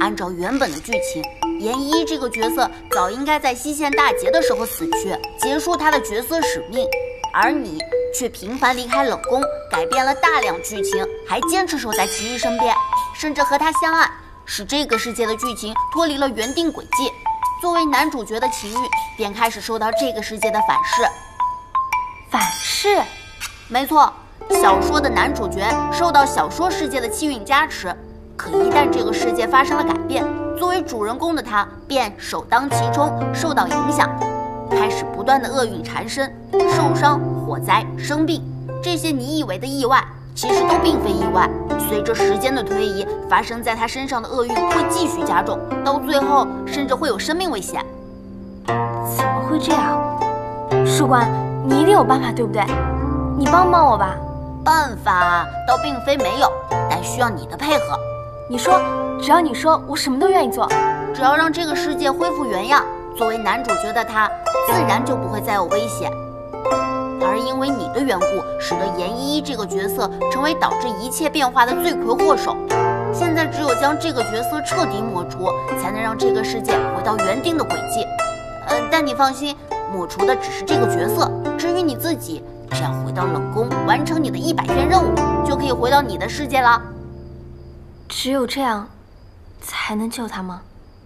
按照原本的剧情，严依依这个角色早应该在西线大捷的时候死去，结束他的角色使命，而你却频繁离开冷宫，改变了大量剧情，还坚持守在祁煜身边，甚至和他相爱，使这个世界的剧情脱离了原定轨迹。作为男主角的祁煜便开始受到这个世界的反噬。反噬？没错，小说的男主角受到小说世界的气运加持。可一旦这个世界发生了改变，作为主人公的他便首当其冲，受到影响，开始不断的厄运缠身，受伤、火灾、生病，这些你以为的意外，其实都并非意外。随着时间的推移，发生在他身上的厄运会继续加重，到最后甚至会有生命危险。怎么会这样？士官，你一定有办法，对不对？你帮帮我吧。办法倒并非没有，但需要你的配合。你说，只要你说，我什么都愿意做。只要让这个世界恢复原样，作为男主角的他，自然就不会再有危险。而因为你的缘故，使得严依依这个角色成为导致一切变化的罪魁祸首。现在只有将这个角色彻底抹除，才能让这个世界回到原定的轨迹。嗯，但你放心，抹除的只是这个角色，至于你自己，只要回到冷宫，完成你的一百天任务，就可以回到你的世界了。只有这样，才能救他吗？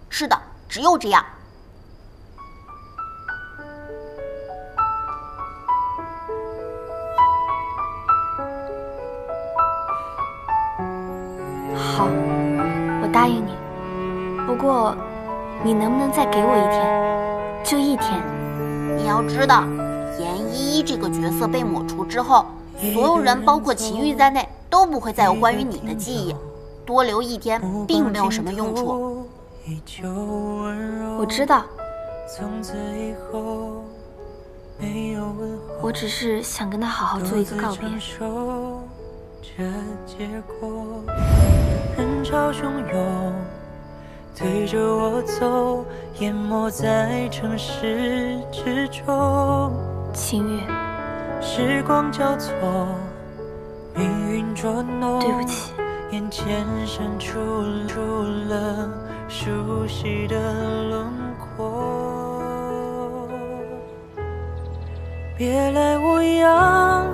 是的，只有这样。好，我答应你。不过，你能不能再给我一天？就一天。你要知道，严依依这个角色被抹除之后，所有人，包括祁煜在内，都不会再有关于你的记忆。多留一天，并没有什么用处。我知道，我只是想跟他好好做一个告别。人潮汹涌，推着我走，淹没在城市之中。秦月，时光交错，命运捉弄。对不起。眼前闪出了熟悉的轮廓，别来无恙，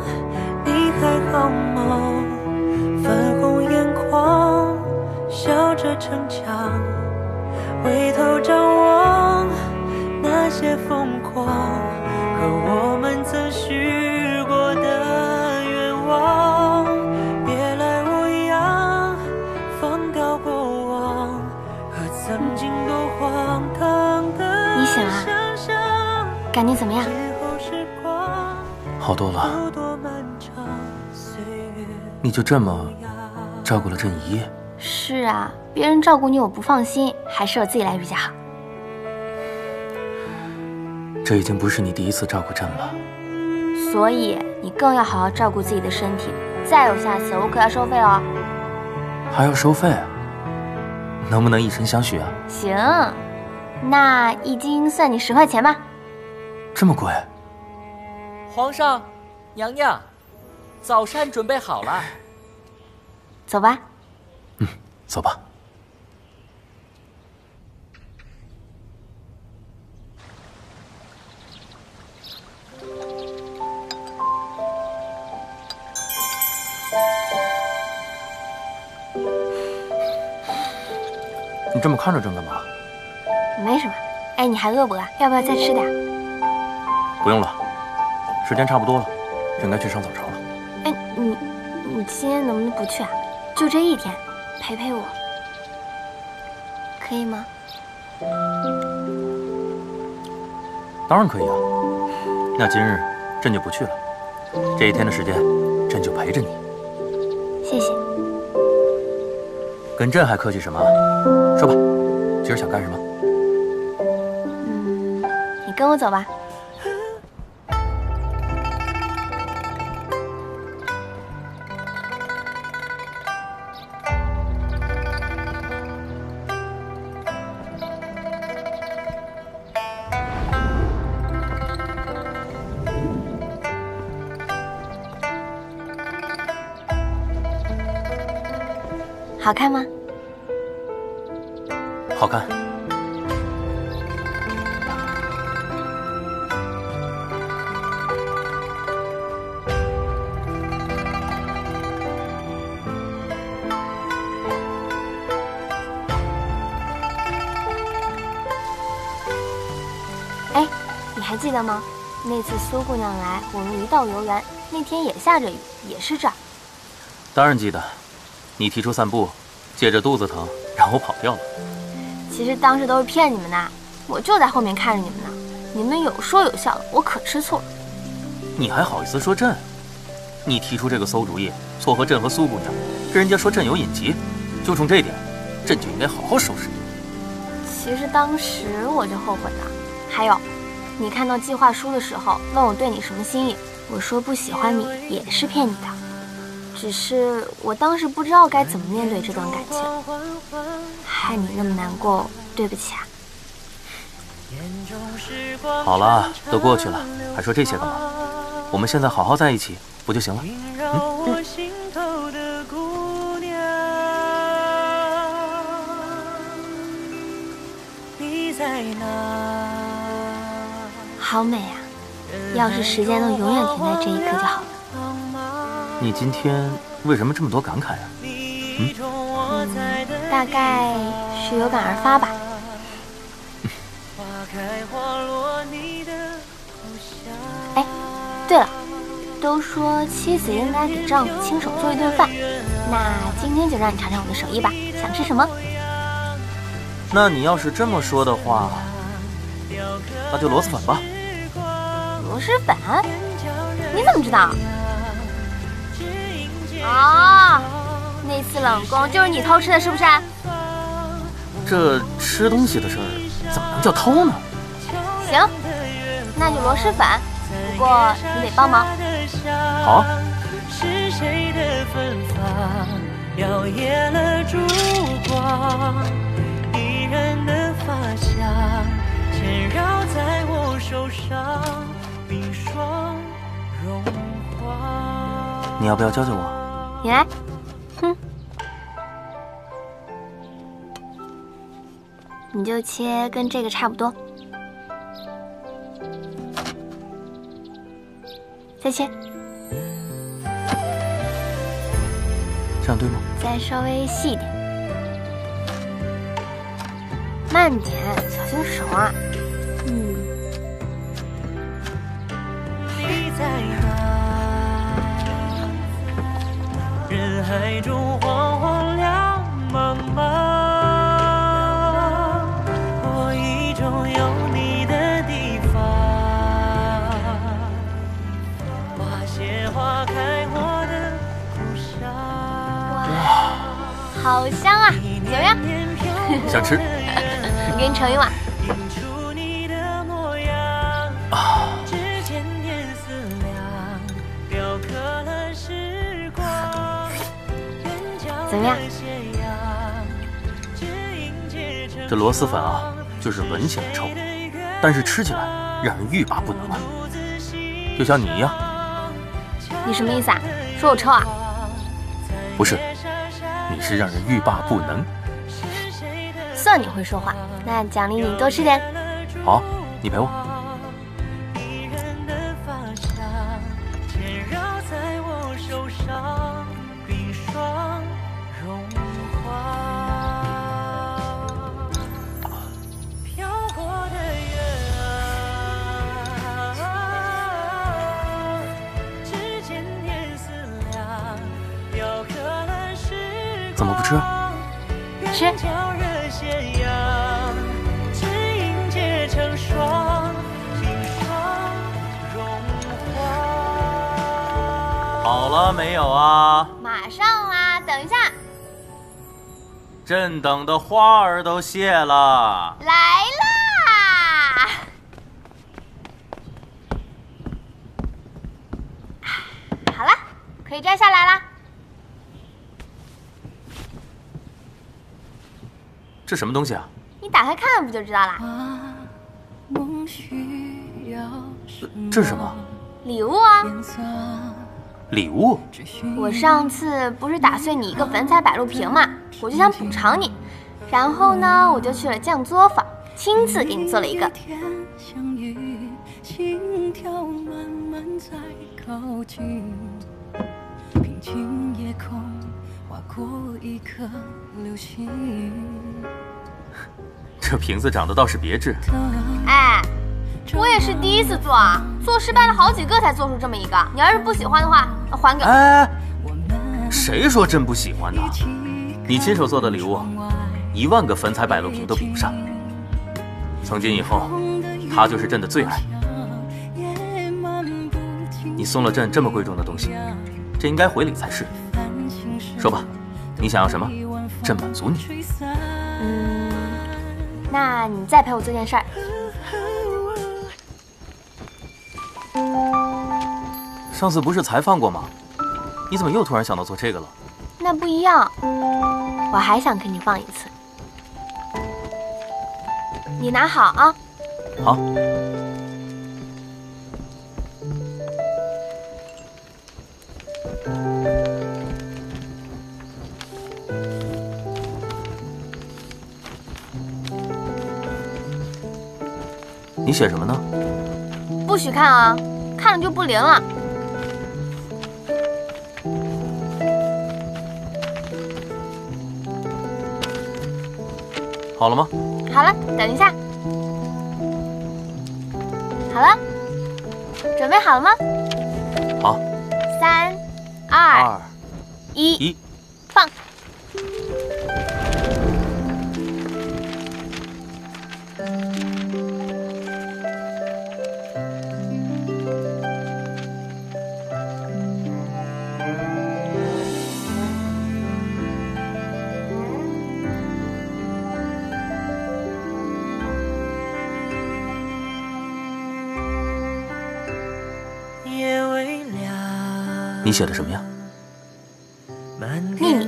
你还好吗？泛红眼眶，笑着逞强，回头张望那些疯狂可我们曾许感觉怎么样？好多了。你就这么照顾了朕一夜？是啊，别人照顾你我不放心，还是我自己来比较好。这已经不是你第一次照顾朕了，所以你更要好好照顾自己的身体。再有下次，我可要收费哦。还要收费？能不能以身相许啊？行，那一斤算你十块钱吧。这么贵？皇上，娘娘，早膳准备好了。走吧。嗯，走吧。你这么看着朕干嘛？没什么。哎，你还饿不饿？要不要再吃点？不用了，时间差不多了，朕该去上早朝了。哎，你你今天能不能不去啊？就这一天，陪陪我，可以吗？当然可以啊。那今日朕就不去了，这一天的时间，朕就陪着你。谢谢。跟朕还客气什么？说吧，今儿想干什么？嗯，你跟我走吧。好看吗？好看。哎，你还记得吗？那次苏姑娘来，我们一道游园，那天也下着雨，也是这儿。当然记得，你提出散步，借着肚子疼让我跑掉了。其实当时都是骗你们的，我就在后面看着你们呢。你们有说有笑的，我可吃醋了。你还好意思说朕？你提出这个馊主意，撮合朕和苏姑娘，跟人家说朕有隐疾，就冲这点，朕就应该好好收拾你。其实当时我就后悔了。还有，你看到计划书的时候问我对你什么心意，我说不喜欢你也是骗你的，只是我当时不知道该怎么面对这段感情，害你那么难过，对不起啊。好了，都过去了，还说这些干嘛？我们现在好好在一起不就行了？嗯好美啊！要是时间能永远停在这一刻就好了。你今天为什么这么多感慨啊？嗯，大概是有感而发吧。哎，对了，都说妻子应该给丈夫亲手做一顿饭，那今天就让你尝尝我的手艺吧。想吃什么？那你要是这么说的话，那就螺蛳粉吧。螺蛳粉？你怎么知道？啊，那次冷宫就是你偷吃的，是不是？这吃东西的事儿怎么能叫偷呢？行，那就螺蛳粉，不过你得帮忙。好。你要不要教教我？你来。哼，你就切跟这个差不多，再切，这样对吗？再稍微细一点，慢点，小心手啊。海中晃晃亮茫茫，我意中有你的地方。花谢花开我的故乡。哇，好香啊！怎么样？想吃。给你盛一碗。怎么样？这螺蛳粉啊，就是闻起来臭，但是吃起来让人欲罢不能啊，就像你一样。你什么意思啊？说我臭啊？不是，你是让人欲罢不能。算你会说话，那奖励你多吃点。好，你陪我。朕等的花儿都谢了。来啦！好了，可以摘下来啦。这什么东西啊？你打开看看不就知道啦？这是什么？礼物啊！礼物？我上次不是打碎你一个粉彩百露瓶嘛，我就想补偿你，然后呢，我就去了酱作坊，亲自给你做了一个。心跳慢慢在靠近，平静夜空划过一颗流星。这瓶子长得倒是别致。哎，我也是第一次做啊，做失败了好几个才做出这么一个。你要是不喜欢的话，还给我。哎，谁说真不喜欢的？你亲手做的礼物，一万个粉彩百露瓶都比不上。从今以后，她就是朕的最爱。你送了朕这么贵重的东西，朕应该回礼才是。说吧，你想要什么？朕满足你。嗯，那你再陪我做件事儿。上次不是才放过吗？你怎么又突然想到做这个了？那不一样，我还想跟你放一次。你拿好啊。好。你写什么呢？不许看啊，看了就不灵了。好了吗？好了，等一下。好了，准备好了吗？好。三、二、一，一，你写的什么呀？秘密。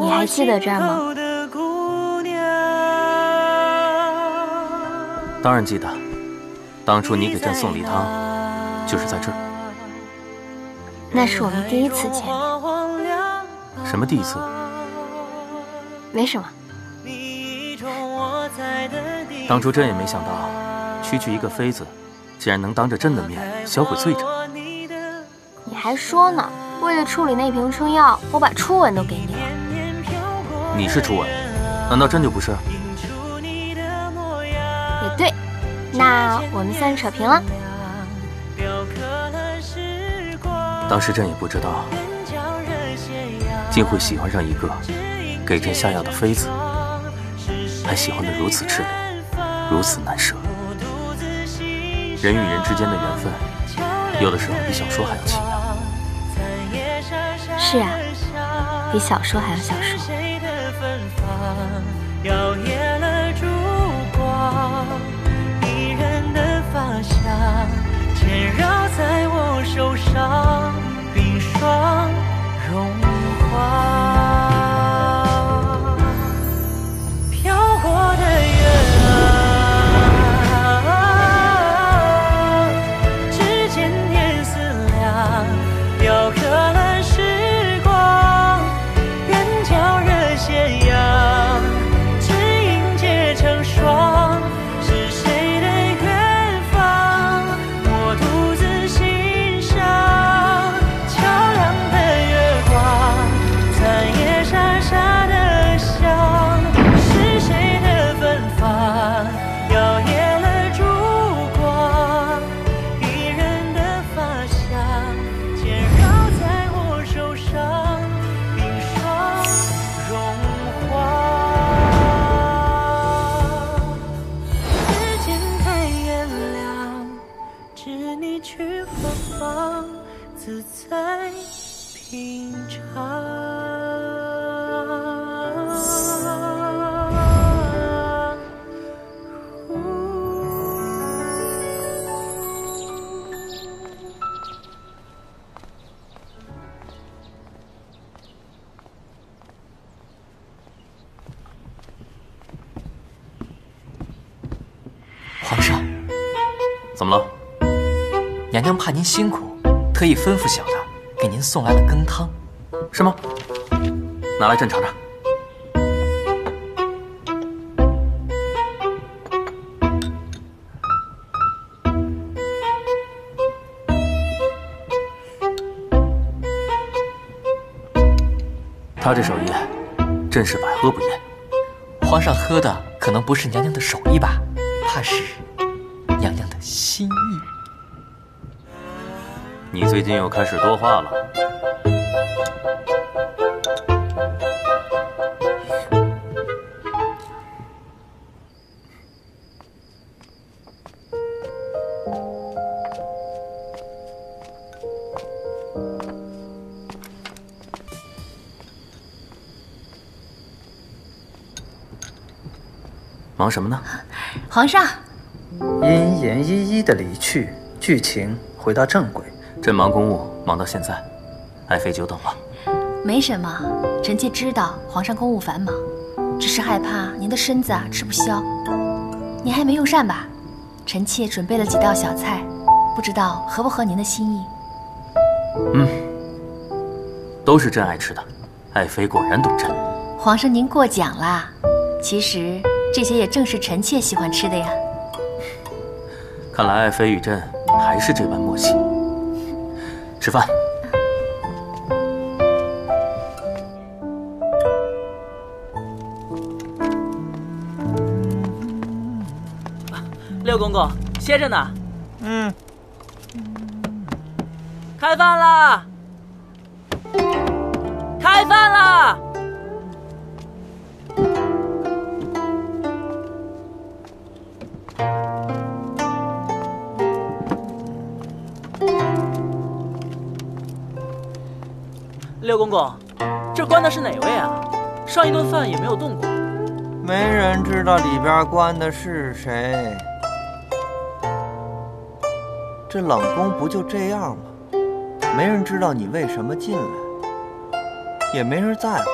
你还记得这儿吗？当然记得，当初你给朕送礼汤，就是在这儿。那是我们第一次见面。什么第一次？没什么。当初朕也没想到，区区一个妃子，竟然能当着朕的面销毁罪证。你还说呢？为了处理那瓶春药，我把初吻都给你了。你是初吻，难道朕就不是？也对，那我们算扯平了。当时朕也不知道，竟会喜欢上一个。给朕下药的妃子，还喜欢的如此炽烈，如此难舍。人与人之间的缘分，有的时候比小说还要奇妙。是啊，比小说还要小说。送来了羹汤。是吗？拿来朕尝尝。他这手艺，真是百喝不厌。皇上喝的可能不是娘娘的手艺吧，怕是娘娘的心意。你最近又开始多话了。什么呢？皇上，因严依依的离去，剧情回到正轨。朕忙公务，忙到现在，爱妃久等了。没什么，臣妾知道皇上公务繁忙，只是害怕您的身子啊吃不消。您还没用膳吧？臣妾准备了几道小菜，不知道合不合您的心意。嗯，都是朕爱吃的。爱妃果然懂朕。皇上您过奖啦，其实这些也正是臣妾喜欢吃的呀。看来爱妃与朕还是这般默契。吃饭。六公公，歇着呢。嗯。开饭啦！开饭啦！六公公，这关的是哪位啊？上一顿饭也没有动过。没人知道里边关的是谁。这冷宫不就这样吗？没人知道你为什么进来，也没人在乎。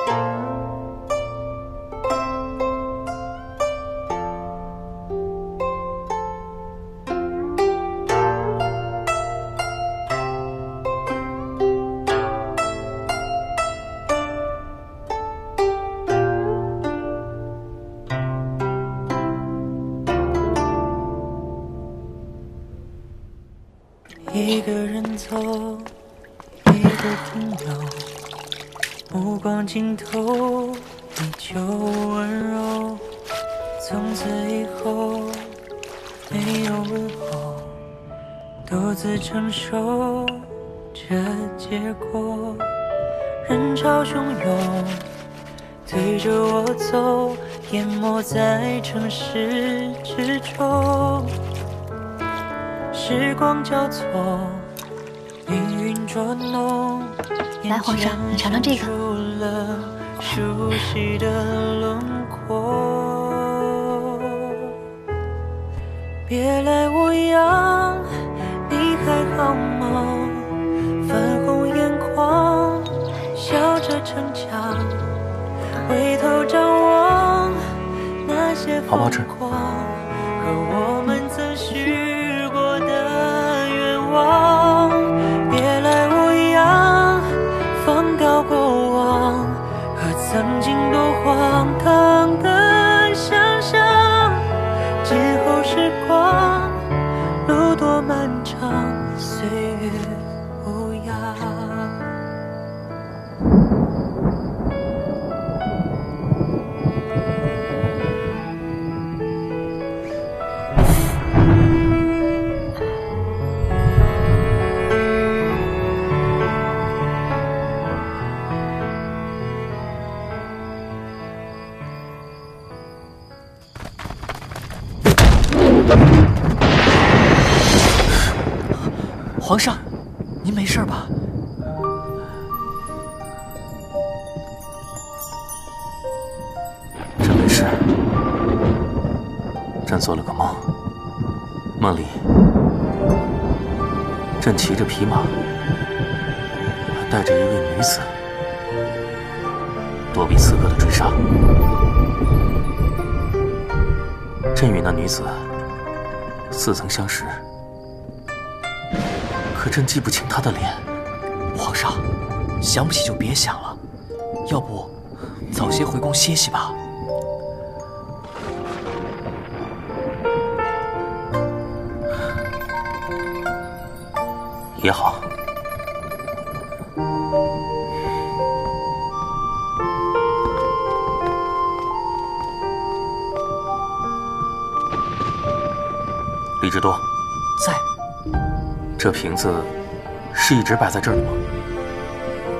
直摆在这儿的吗？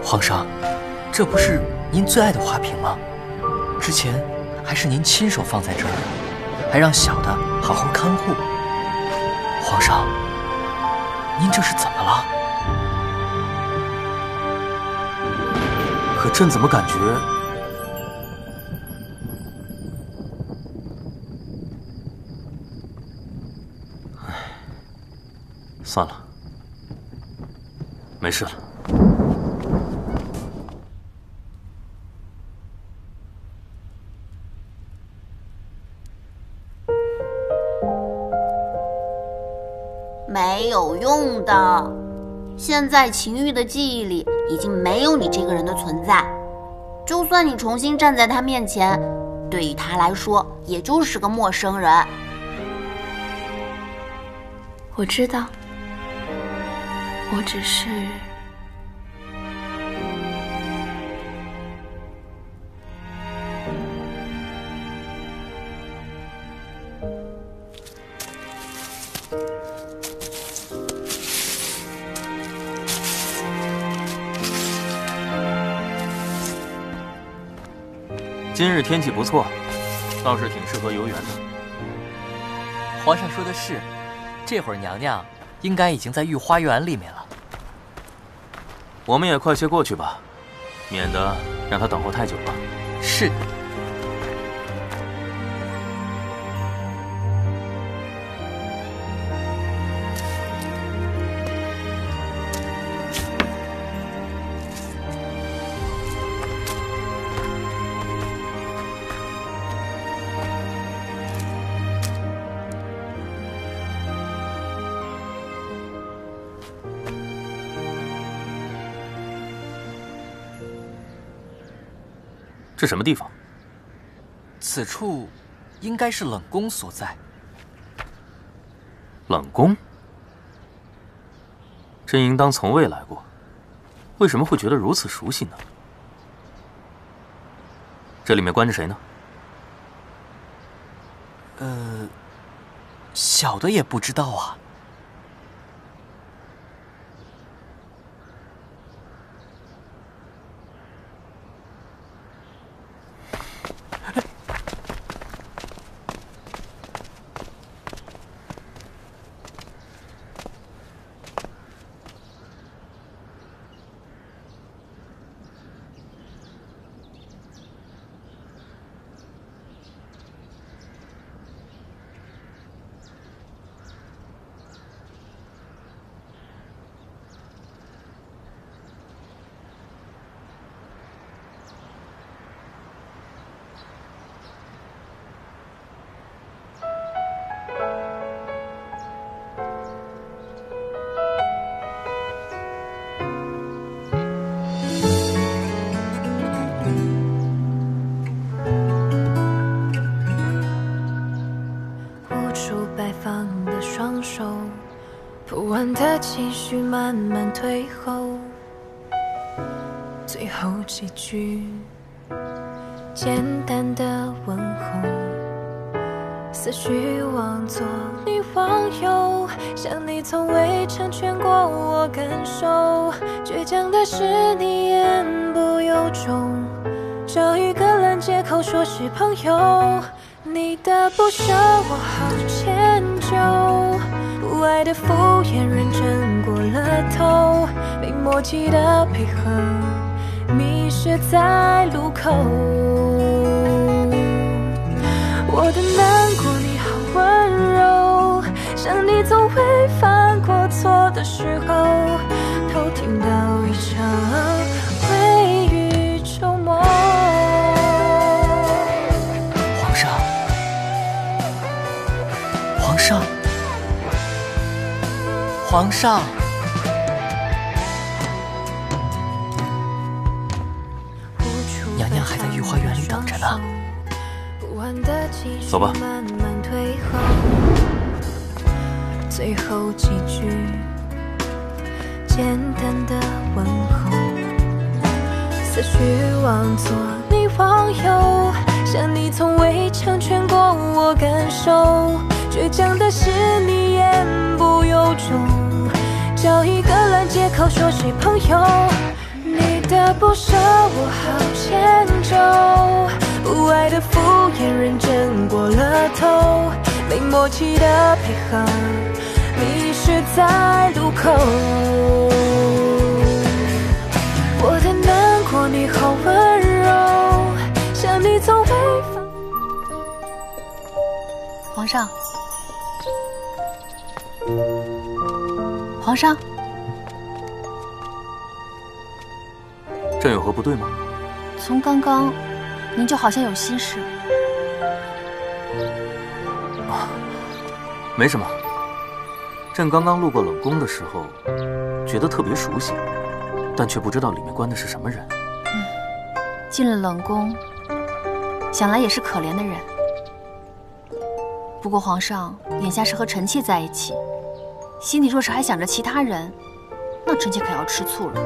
皇上，这不是您最爱的花瓶吗？之前还是您亲手放在这儿的，还让小的好好看护。皇上，您这是怎么了？可朕怎么感觉……唉，算了，没事了。没有用的，现在秦玉的记忆里已经没有你这个人的存在。就算你重新站在他面前，对于他来说也就是个陌生人。我知道，我只是……今日天气不错，倒是挺适合游园的。皇上说的是，这会儿娘娘应该已经在御花园里面了。我们也快些过去吧，免得让他等候太久了。是。这什么地方？此处应该是冷宫所在。冷宫？朕应当从未来过，为什么会觉得如此熟悉呢？这里面关着谁呢？呃，小的也不知道啊。思绪忘作你忘忧，想你从未成全过我感受，倔强的是你言不由衷，找一个烂借口说是朋友，你的不舍我好迁就，无爱的敷衍认真过了头，没默契的配合。迷失在路口，你好温柔，像你从未放。皇上，皇上，朕有何不对吗？从刚刚，您就好像有心事。啊没什么。朕刚刚路过冷宫的时候，觉得特别熟悉，但却不知道里面关的是什么人。进了冷宫，想来也是可怜的人。不过皇上眼下是和臣妾在一起，心里若是还想着其他人，那臣妾可要吃醋了。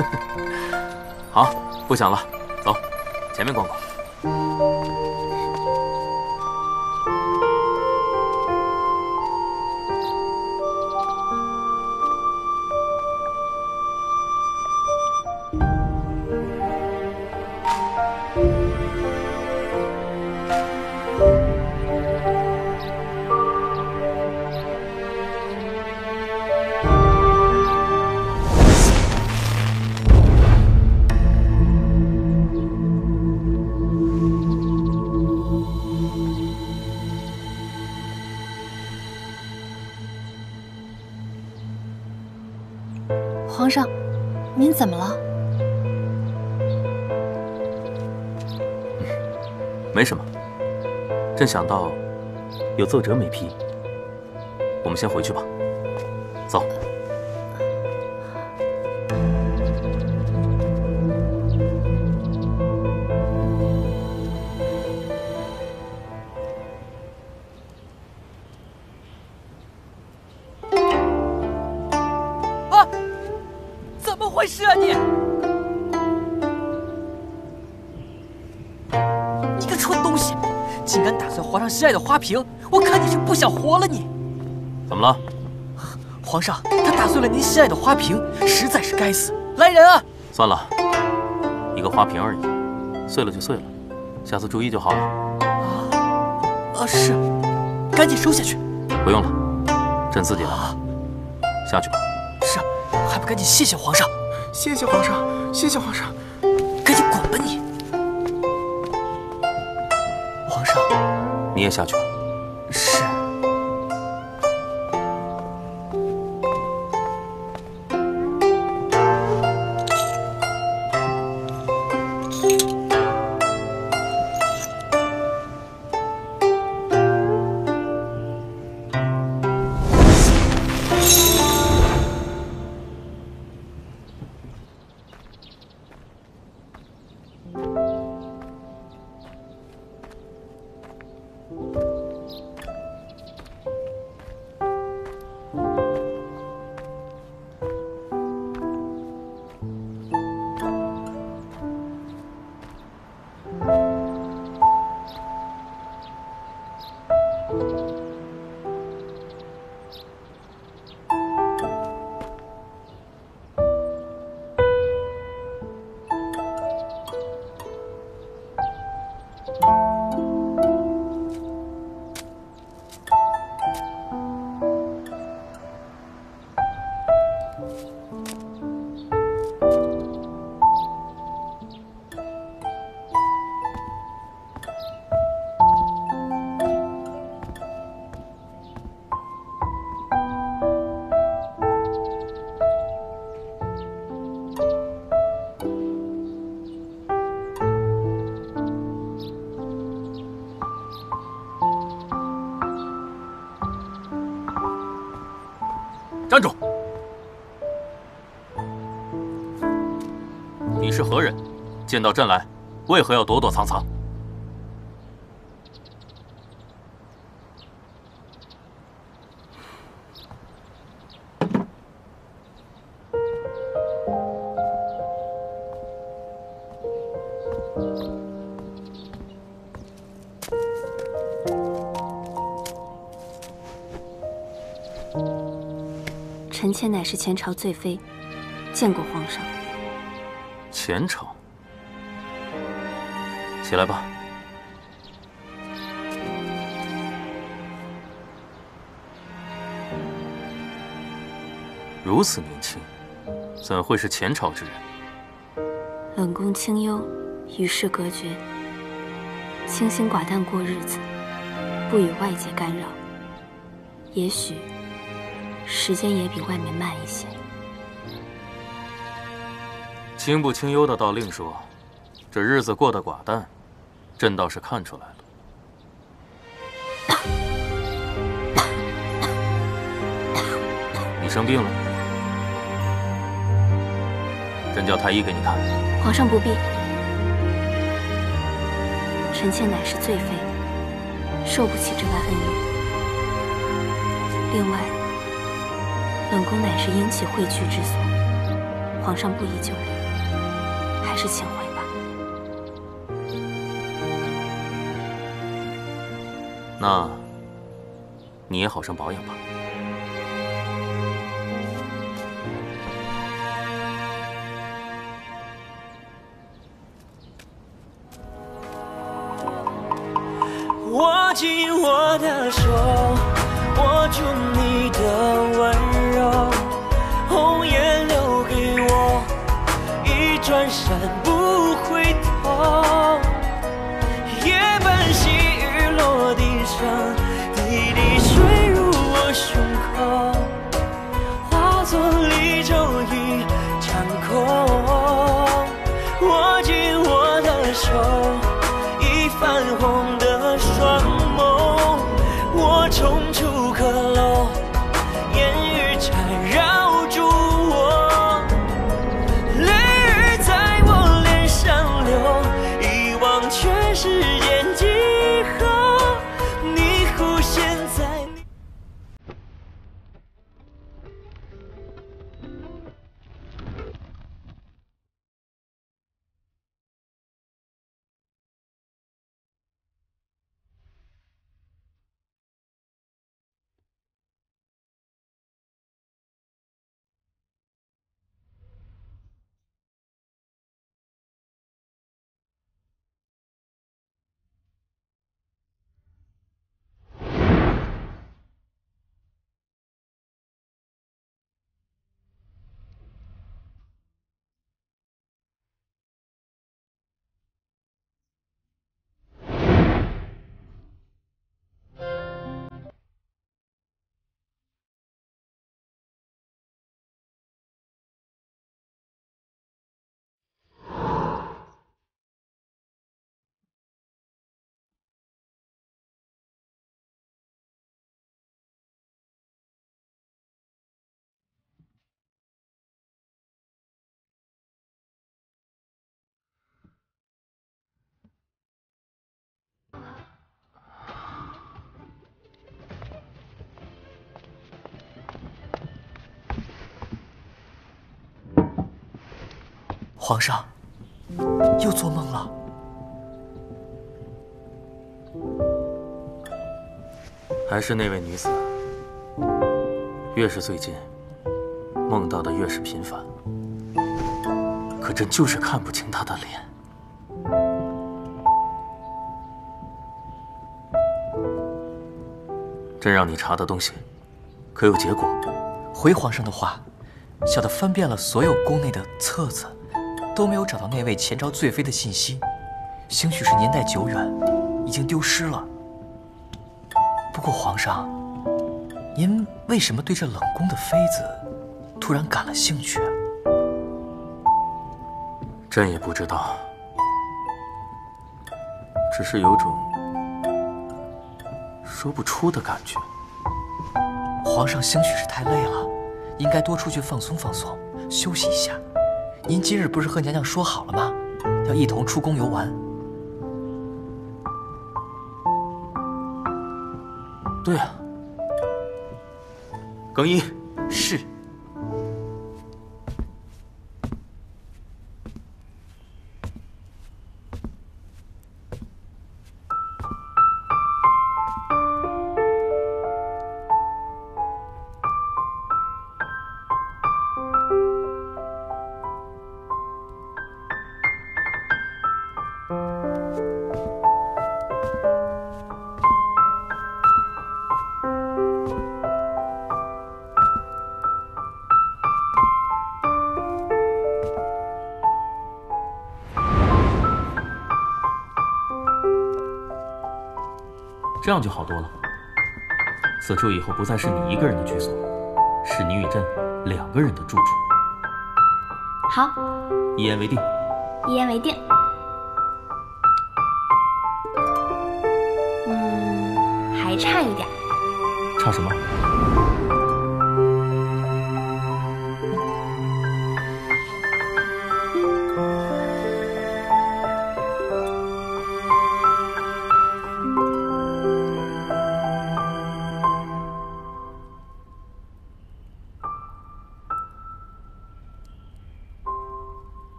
好，不想了，走，前面逛逛。没想到有奏折没批，我们先回去吧。瓶！我看你是不想活了你！怎么了？皇上，他打碎了您心爱的花瓶，实在是该死！来人啊！算了，一个花瓶而已，碎了就碎了，下次注意就好了。啊，是，赶紧收下去。不用了，朕自己来。下去吧。是，还不赶紧谢谢皇上！谢谢皇上，谢谢皇上！赶紧滚吧你！皇上，你也下去吧。见到朕来，为何要躲躲藏藏？臣妾乃是前朝罪妃，见过皇上。前朝，起来吧。如此年轻，怎会是前朝之人？冷宫清幽，与世隔绝，清心寡淡过日子，不与外界干扰。也许。时间也比外面慢一些。清不清幽的倒另说，这日子过得寡淡，朕倒是看出来了。你生病了？朕叫太医给你看。皇上不必，臣妾乃是罪妃，受不起这般恩遇。另外。冷宫乃是阴气汇聚之所，皇上不宜久留，还是请那，你也好生保养吧。皇上，又做梦了。还是那位女子，越是最近，梦到的越是频繁。可朕就是看不清她的脸。朕让你查的东西，可有结果？回皇上的话，小的翻遍了所有宫内的册子。都没有找到那位前朝罪妃的信息，兴许是年代久远，已经丢失了。不过皇上，您为什么对这冷宫的妃子突然感了兴趣？朕也不知道，只是有种说不出的感觉。皇上兴许是太累了，应该多出去放松放松，休息一下。您今日不是和娘娘说好了吗？要一同出宫游玩。对啊，更衣是。样就好多了。此处以后不再是你一个人的居所，是你与朕两个人的住处。好，一言为定。一言为定。嗯，还差一点。差什么？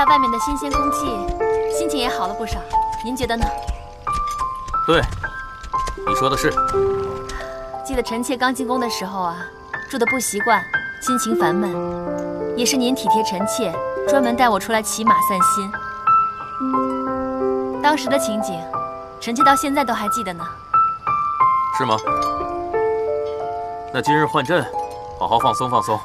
下外面的新鲜空气，心情也好了不少。您觉得呢？对，你说的是。记得臣妾刚进宫的时候啊，住的不习惯，心情烦闷，也是您体贴臣妾，专门带我出来骑马散心。当时的情景，臣妾到现在都还记得呢。是吗？那今日换朕，好好放松放松。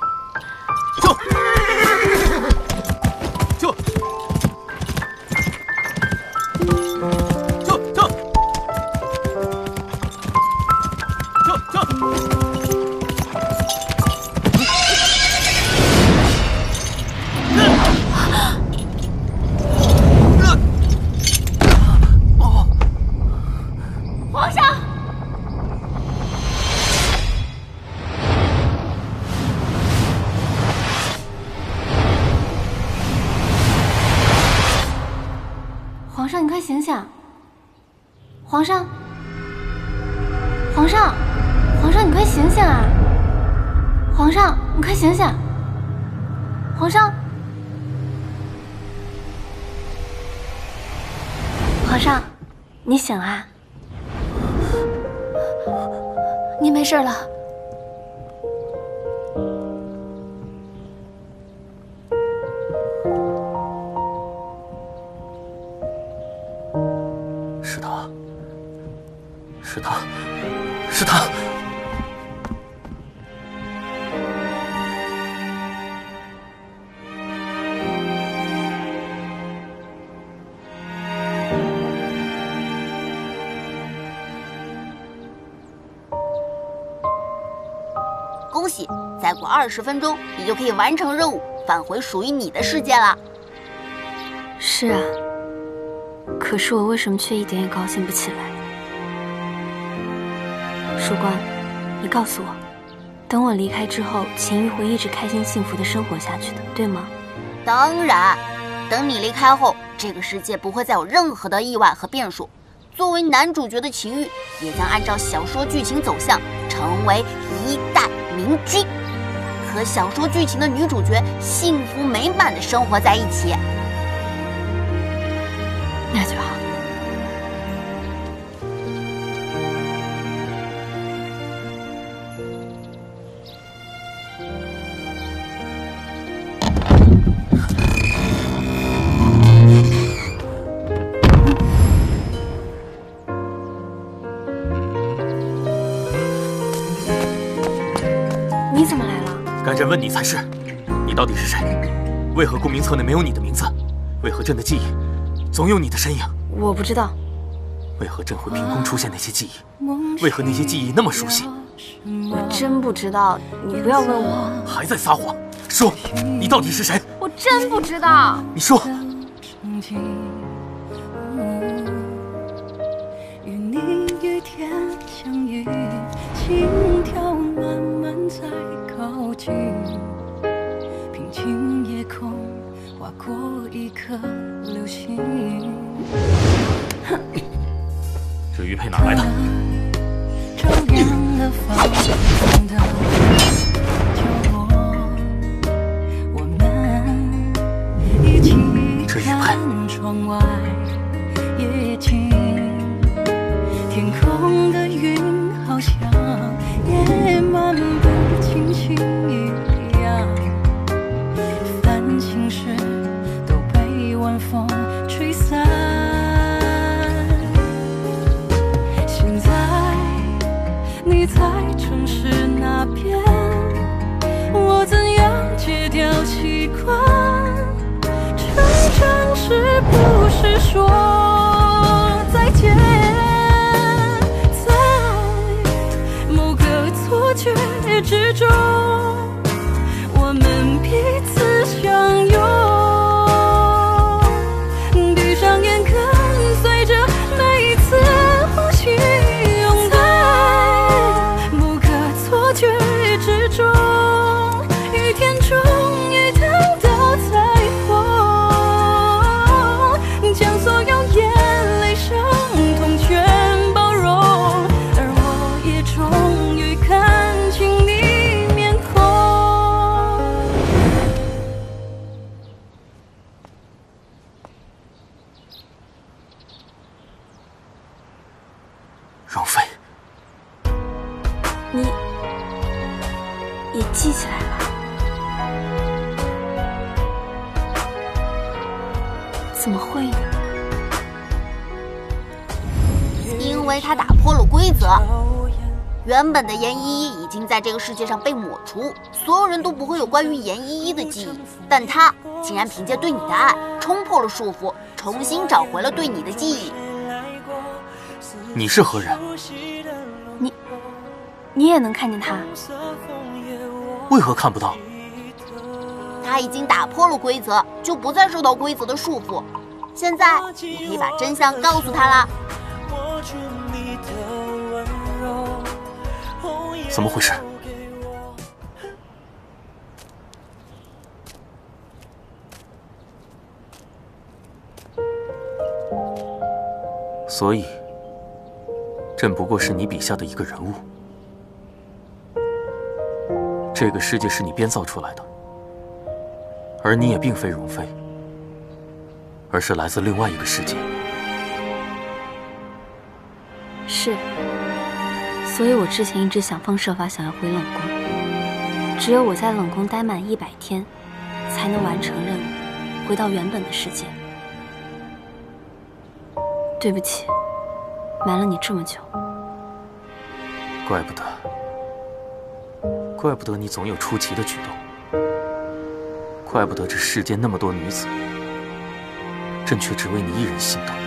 二十分钟，你就可以完成任务，返回属于你的世界了。是啊，可是我为什么却一点也高兴不起来？曙光，你告诉我，等我离开之后，秦玉会一直开心幸福的生活下去的，对吗？当然，等你离开后，这个世界不会再有任何的意外和变数。作为男主角的秦玉，也将按照小说剧情走向，成为一代明君，和小说剧情的女主角幸福美满的生活在一起。才是，你到底是谁？为何功名册内没有你的名字？为何朕的记忆总有你的身影？我不知道。为何朕会凭空出现那些记忆？为何那些记忆那么熟悉？我真不知道，你不要问我。还在撒谎！说，你到底是谁？我真不知道。你说。与你雨天相遇，划过一颗流星。这玉佩哪来的？照亮了方向的角落，我们一起看窗外说。原本的严依依已经在这个世界上被抹除，所有人都不会有关于严依依的记忆。但她竟然凭借对你的爱，冲破了束缚，重新找回了对你的记忆。你是何人？你，你也能看见他？为何看不到？他已经打破了规则，就不再受到规则的束缚。现在我可以把真相告诉他啦。怎么回事？所以，朕不过是你笔下的一个人物。这个世界是你编造出来的，而你也并非容妃，而是来自另外一个世界。是，所以我之前一直想方设法想要回冷宫，只有我在冷宫待满一百天，才能完成任务，回到原本的世界。对不起，瞒了你这么久。怪不得，怪不得你总有出奇的举动，怪不得这世间那么多女子，朕却只为你一人心动。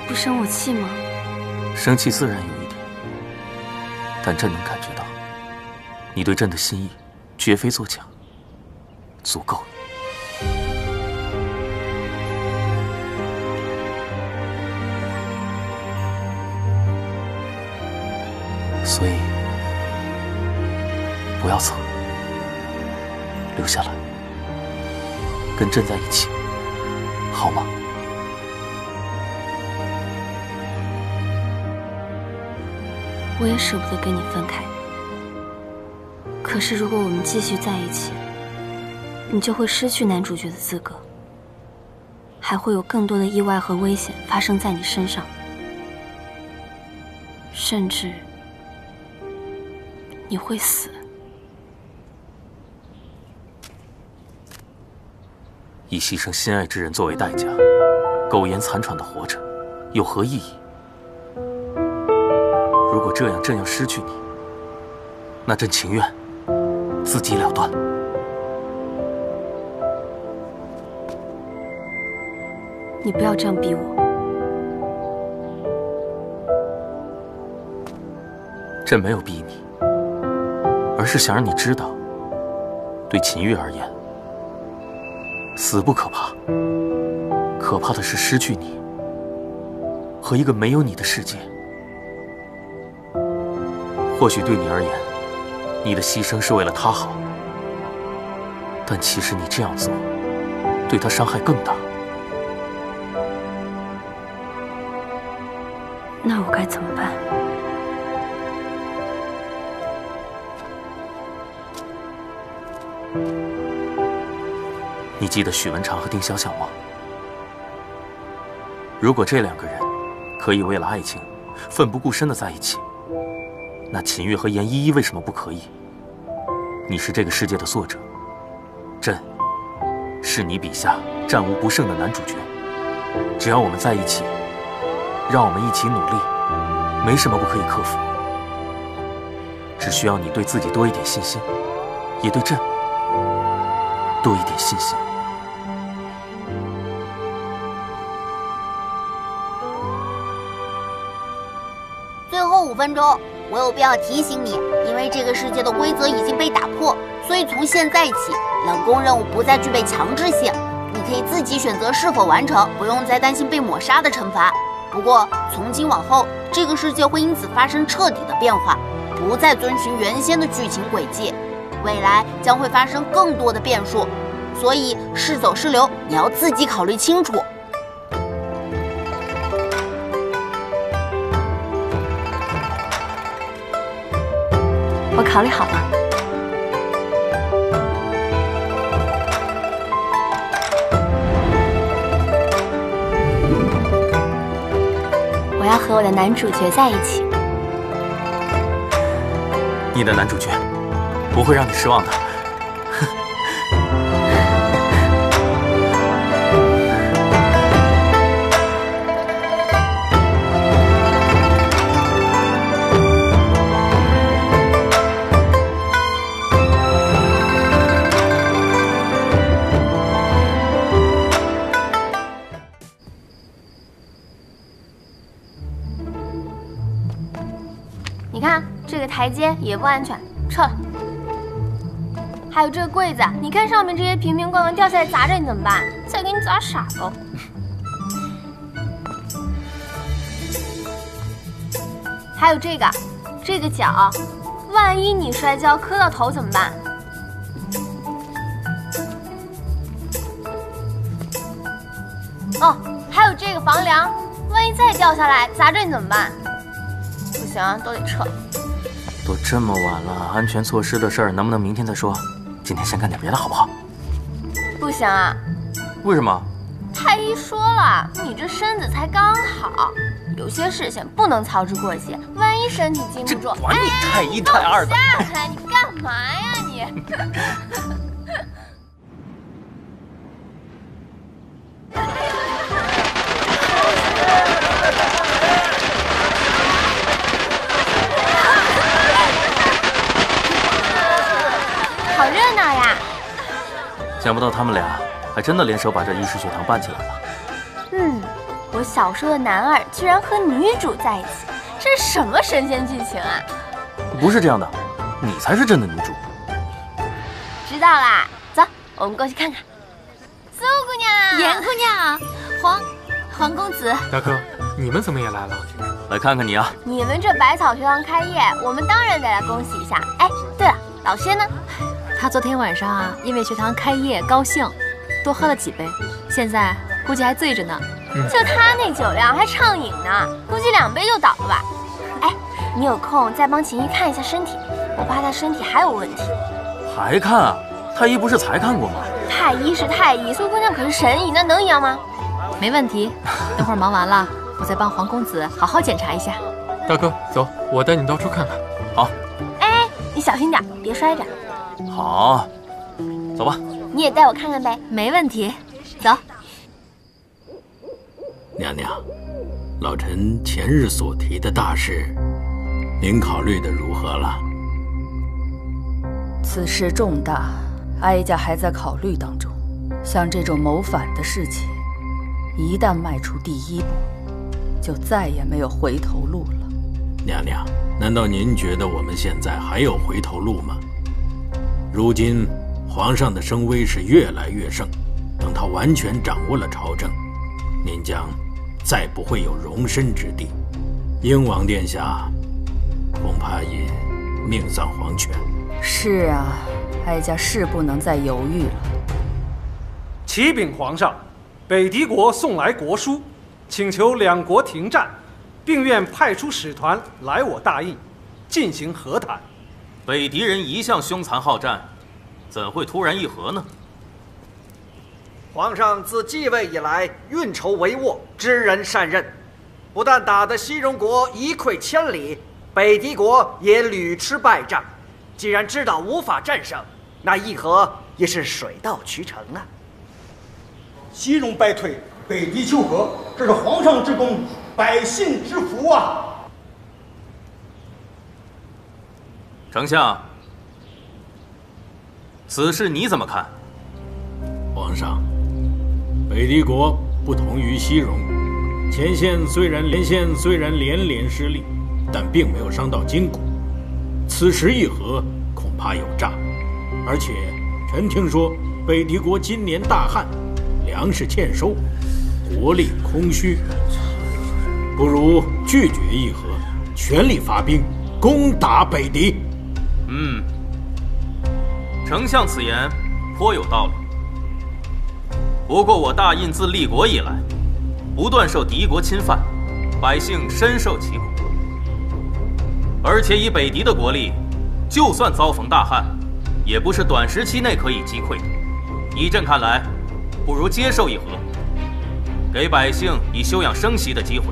你不生我气吗？生气自然有一点，但朕能感觉到，你对朕的心意绝非作假，足够了。所以，不要走，留下来，跟朕在一起，好吗？我也舍不得跟你分开。可是如果我们继续在一起，你就会失去男主角的资格，还会有更多的意外和危险发生在你身上，甚至你会死。以牺牲心爱之人作为代价，苟延残喘的活着，有何意义？这样朕要失去你，那朕情愿自己了断。你不要这样逼我。朕没有逼你，而是想让你知道，对秦月而言，死不可怕，可怕的是失去你和一个没有你的世界。或许对你而言，你的牺牲是为了他好，但其实你这样做，对他伤害更大。那我该怎么办？你记得许文长和丁香香吗？如果这两个人可以为了爱情奋不顾身的在一起，那秦月和严依依为什么不可以？你是这个世界的作者，朕是你笔下战无不胜的男主角。只要我们在一起，让我们一起努力，没什么不可以克服。只需要你对自己多一点信心，也对朕多一点信心。最后五分钟，我有必要提醒你，因为这个世界的规则已经被打破，所以从现在起，冷宫任务不再具备强制性，你可以自己选择是否完成，不用再担心被抹杀的惩罚。不过从今往后，这个世界会因此发生彻底的变化，不再遵循原先的剧情轨迹，未来将会发生更多的变数，所以是走是留，你要自己考虑清楚。考虑好了。我要和我的男主角在一起。你的男主角不会让你失望的。台阶也不安全，撤了。还有这个柜子，你看上面这些瓶瓶罐罐掉下来砸着你怎么办？再给你砸傻了。还有这个，这个脚，万一你摔跤磕到头怎么办？哦，还有这个房梁，万一再掉下来砸着你怎么办？不行，都得撤。都这么晚了，安全措施的事儿能不能明天再说？今天先干点别的好不好？不行啊，为什么？太医说了，你这身子才刚好，有些事情不能操之过急，万一身体经不住，管你太医太二的。下来，你干嘛呀你？想不到他们俩还真的联手把这医师学堂办起来了。嗯，我小说的男二居然和女主在一起，这是什么神仙剧情啊？不是这样的，你才是真的女主。知道啦，走，我们过去看看。苏姑娘，严姑娘，黄黄公子，大哥，你们怎么也来了？来看看你啊！你们这百草学堂开业，我们当然得来恭喜一下。哎，对了，老薛呢？他昨天晚上啊，因为学堂开业高兴，多喝了几杯，现在估计还醉着呢。就他那酒量还畅饮呢，估计两杯就倒了吧。哎，你有空再帮秦姨看一下身体，我怕她身体还有问题。还看啊？太医不是才看过吗？太医是太医，苏姑娘可是神医，那能一样吗？没问题，等会儿忙完了，我再帮黄公子好好检查一下。大哥，走，我带你到处看看。好。哎，你小心点，别摔着。好，走吧。你也带我看看呗。没问题，走。娘娘，老臣前日所提的大事，您考虑的如何了？此事重大，哀家还在考虑当中。像这种谋反的事情，一旦迈出第一步，就再也没有回头路了。娘娘，难道您觉得我们现在还有回头路吗？如今皇上的声威是越来越盛，等他完全掌握了朝政，您将再不会有容身之地。英王殿下恐怕也命丧黄泉。是啊，哀家是不能再犹豫了。启禀皇上，北狄国送来国书，请求两国停战，并愿派出使团来我大印，进行和谈。北狄人一向凶残好战，怎会突然议和呢？皇上自继位以来，运筹帷幄，知人善任，不但打得西戎国一溃千里，北狄国也屡吃败仗。既然知道无法战胜，那议和也是水到渠成啊。西戎败退，北狄求和，这是皇上之功，百姓之福啊！丞相，此事你怎么看？皇上，北狄国不同于西戎，前线虽然连线虽然连连失利，但并没有伤到筋骨。此时议和恐怕有诈，而且臣听说北狄国今年大旱，粮食欠收，国力空虚，不如拒绝议和，全力发兵攻打北狄。嗯，丞相此言颇有道理。不过我大印自立国以来，不断受敌国侵犯，百姓深受其苦。而且以北狄的国力，就算遭逢大旱，也不是短时期内可以击溃的。依朕看来，不如接受一和，给百姓以休养生息的机会。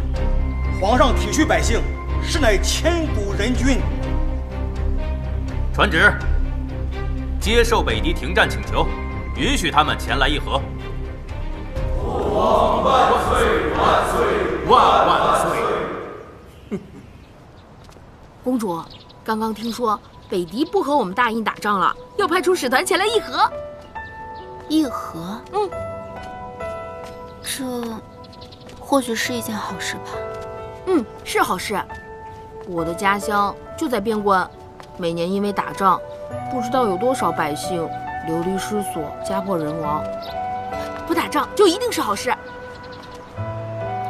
皇上体恤百姓，实乃千古人君。传旨，接受北狄停战请求，允许他们前来议和。父皇万岁万岁万万岁！公主，刚刚听说北狄不和我们大印打仗了，要派出使团前来议和。议和？嗯，这或许是一件好事吧。嗯，是好事。我的家乡就在边关。每年因为打仗，不知道有多少百姓流离失所、家破人亡。不打仗就一定是好事。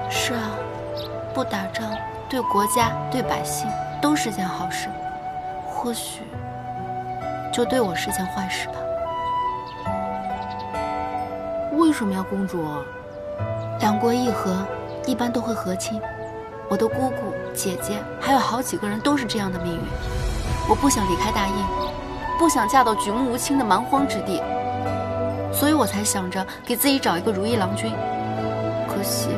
是啊，不打仗对国家、对百姓都是件好事。或许就对我是件坏事吧。为什么呀，公主？两国议和，一般都会和亲。我的姑姑、姐姐还有好几个人都是这样的命运。我不想离开大印，不想嫁到举目无亲的蛮荒之地，所以我才想着给自己找一个如意郎君。可惜，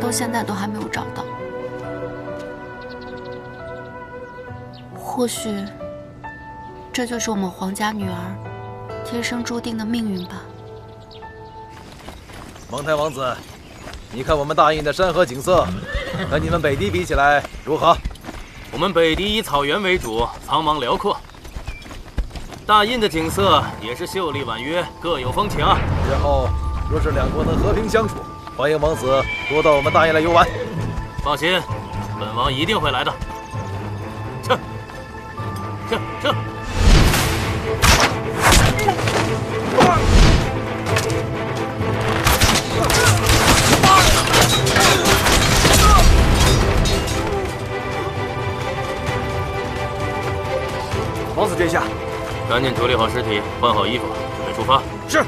到现在都还没有找到。或许，这就是我们皇家女儿天生注定的命运吧。蒙太王子，你看我们大印的山河景色，和你们北狄比起来如何？我们北狄以草原为主，苍茫辽阔；大印的景色也是秀丽婉约，各有风情。日后若是两国能和平相处，欢迎王子多到我们大印来游玩。放心，本王一定会来的。撤！撤！撤！王子殿下，赶紧处理好尸体，换好衣服，准备出发。是。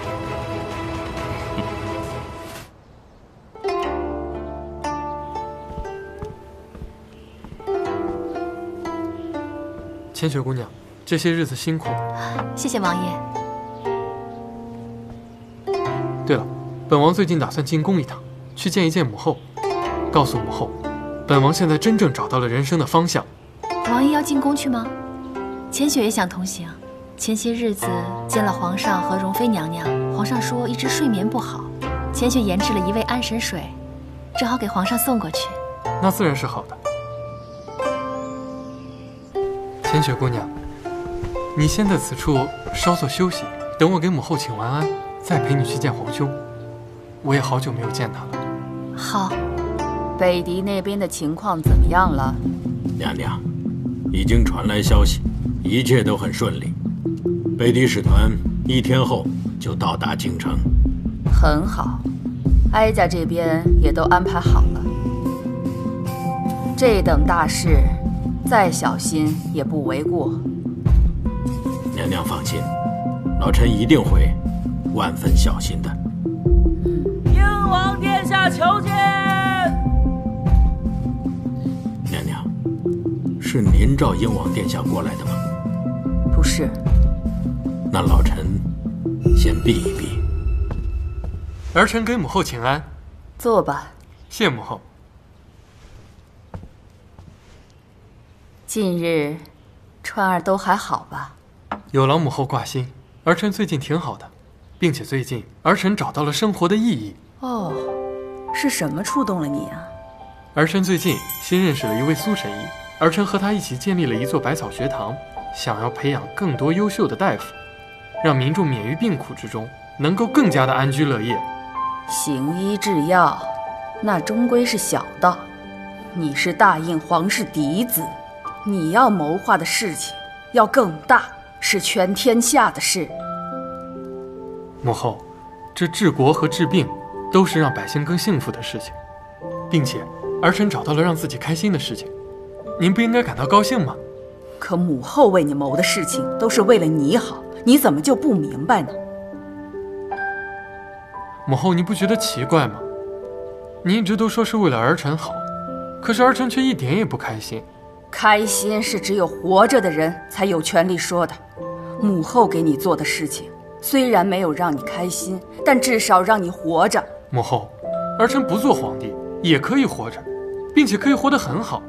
千雪姑娘，这些日子辛苦了。谢谢王爷。对了，本王最近打算进宫一趟，去见一见母后，告诉母后，本王现在真正找到了人生的方向。王爷要进宫去吗？千雪也想同行。前些日子见了皇上和容妃娘娘，皇上说一直睡眠不好，千雪研制了一味安神水，正好给皇上送过去。那自然是好的。千雪姑娘，你先在此处稍作休息，等我给母后请完安，再陪你去见皇兄。我也好久没有见他了。好。北狄那边的情况怎么样了？娘娘，已经传来消息，一切都很顺利。北狄使团一天后就到达京城。很好，哀家这边也都安排好了。这等大事，再小心也不为过。娘娘放心，老臣一定会万分小心的。英王殿下求见。娘娘，是您召英王殿下过来的吗？不是。那老臣先避一避。儿臣给母后请安。坐吧。谢母后。近日，川儿都还好吧？有劳母后挂心，儿臣最近挺好的，并且最近儿臣找到了生活的意义。哦，是什么触动了你啊？儿臣最近新认识了一位苏神医，儿臣和他一起建立了一座百草学堂，想要培养更多优秀的大夫，让民众免于病苦之中，能够更加的安居乐业。行医治药，那终归是小道。你是大印皇室嫡子。你要谋划的事情要更大，是全天下的事。母后，这治国和治病都是让百姓更幸福的事情，并且儿臣找到了让自己开心的事情，您不应该感到高兴吗？可母后为你谋的事情都是为了你好，你怎么就不明白呢？母后，你不觉得奇怪吗？你一直都说是为了儿臣好，可是儿臣却一点也不开心。开心是只有活着的人才有权利说的。母后给你做的事情，虽然没有让你开心，但至少让你活着。母后，儿臣不做皇帝也可以活着，并且可以活得很好。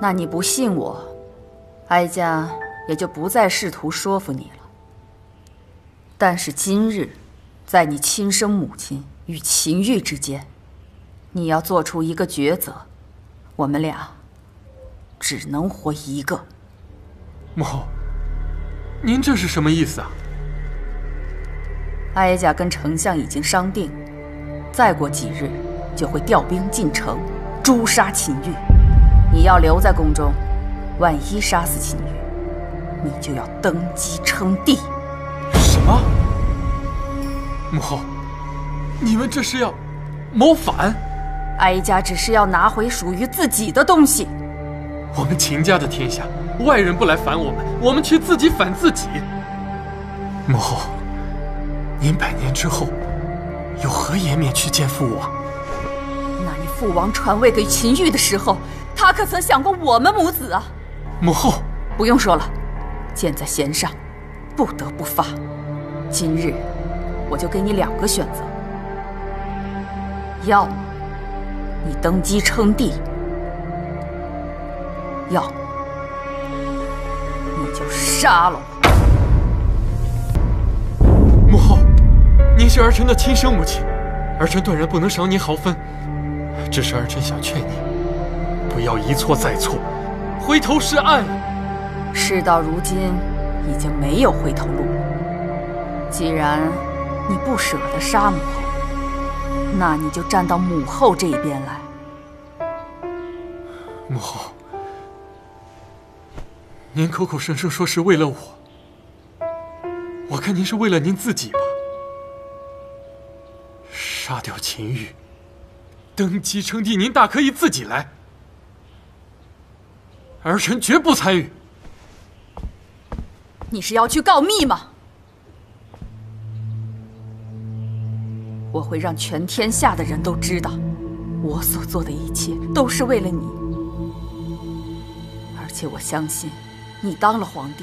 那你不信我，哀家也就不再试图说服你了。但是今日，在你亲生母亲与秦玉之间，你要做出一个抉择。我们俩只能活一个。母后，您这是什么意思啊？哀家跟丞相已经商定，再过几日就会调兵进城，诛杀秦玉。你要留在宫中，万一杀死秦玉，你就要登基称帝。什么？母后，你们这是要谋反？哀家只是要拿回属于自己的东西。我们秦家的天下，外人不来反我们，我们却自己反自己。母后，您百年之后有何颜面去见父王？那你父王传位给秦玉的时候，他可曾想过我们母子啊？母后，不用说了，箭在弦上，不得不发。今日我就给你两个选择，要么。你登基称帝，要么你就杀了我。母后，您是儿臣的亲生母亲，儿臣断然不能赏您毫分。只是儿臣想劝你，不要一错再错，回头是岸。事到如今，已经没有回头路。既然你不舍得杀母后，那你就站到母后这一边来。母后，您口口声声说是为了我，我看您是为了您自己吧。杀掉秦玉，登基称帝，您大可以自己来，儿臣绝不参与。你是要去告密吗？我会让全天下的人都知道，我所做的一切都是为了你。而且我相信，你当了皇帝，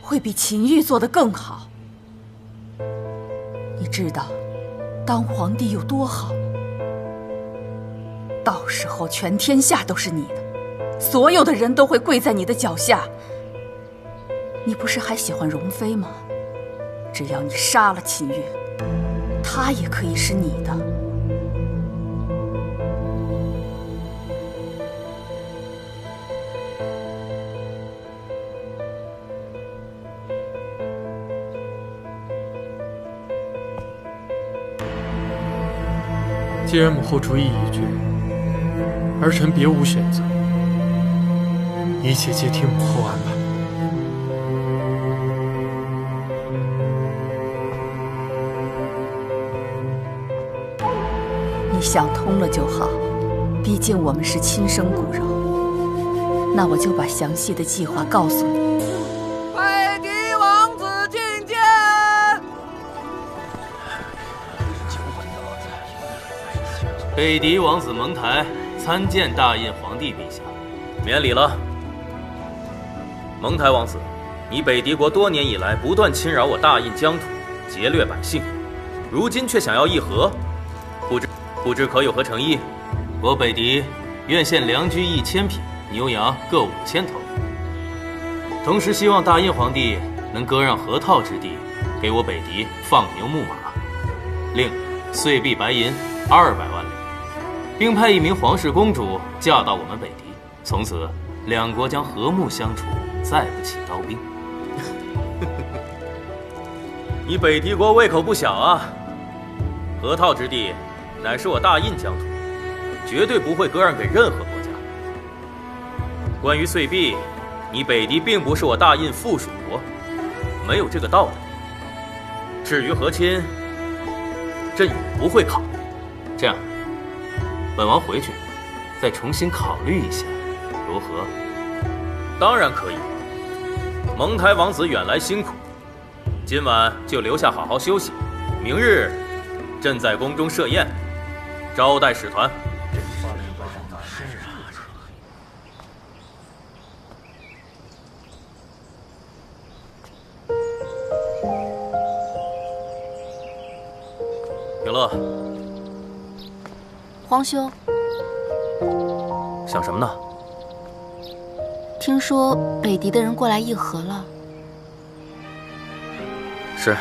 会比秦玉做得更好。你知道，当皇帝有多好？到时候全天下都是你的，所有的人都会跪在你的脚下。你不是还喜欢容妃吗？只要你杀了秦玉。她也可以是你的。既然母后主意已决，儿臣别无选择，一切皆听母后安排你想通了就好毕竟我们是亲生骨肉。那我就把详细的计划告诉你。北狄王子觐见北狄王子蒙台参见大胤皇帝陛下。免礼了。蒙台王子，你北狄国多年以来不断侵扰我大印疆土，劫掠百姓，如今却想要议和，不知不知可有何诚意？我北狄愿献良驹一千匹，牛羊各五千头。同时希望大印皇帝能割让河套之地，给我北狄放牛牧马，另岁币白银二百万两，并派一名皇室公主嫁到我们北狄，从此两国将和睦相处，再不起刀兵。你北狄国胃口不小啊！河套之地乃是我大印疆土，绝对不会割让给任何国家。关于岁币。你北狄并不是我大印附属国，没有这个道理。至于和亲，朕也不会考虑。这样，本王回去再重新考虑一下，如何？当然可以。蒙台王子远来辛苦，今晚就留下好好休息。明日，朕在宫中设宴，招待使团。乐，皇兄，想什么呢？听说北狄的人过来议和了。是，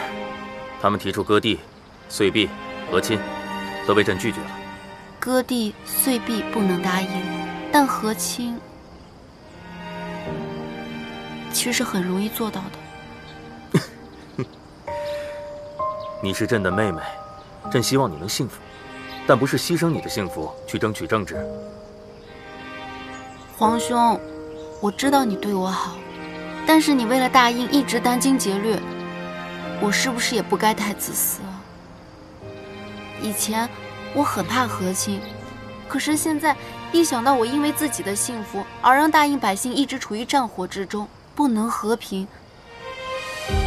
他们提出割地、岁币、和亲，都被朕拒绝了。割地、岁币不能答应，但和亲其实很容易做到的。你是朕的妹妹。朕希望你能幸福，但不是牺牲你的幸福去争取政治。皇兄，我知道你对我好，但是你为了大印一直殚精竭虑，我是不是也不该太自私啊？以前我很怕和亲，可是现在一想到我因为自己的幸福而让大印百姓一直处于战火之中，不能和平，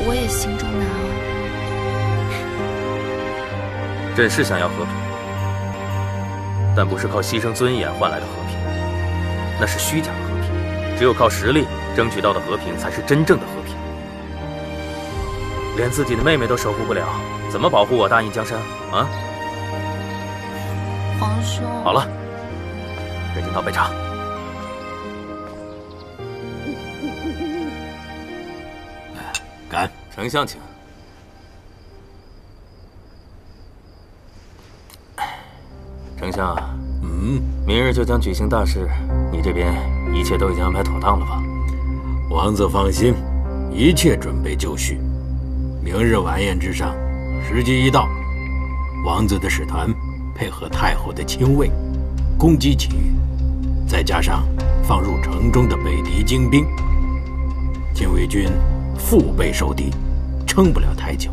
我也心中难熬。朕是想要和平，但不是靠牺牲尊严换来的和平，那是虚假的和平。只有靠实力争取到的和平，才是真正的和平。连自己的妹妹都守护不了，怎么保护我大印江山啊？皇兄，好了，给朕倒杯茶。干，丞相请。丞相，嗯，明日就将举行大事，你这边一切都已经安排妥当了吧？王子放心，一切准备就绪。明日晚宴之上，时机一到，王子的使团配合太后的亲卫，攻击祁域，再加上放入城中的北狄精兵，禁卫军腹背受敌，撑不了太久。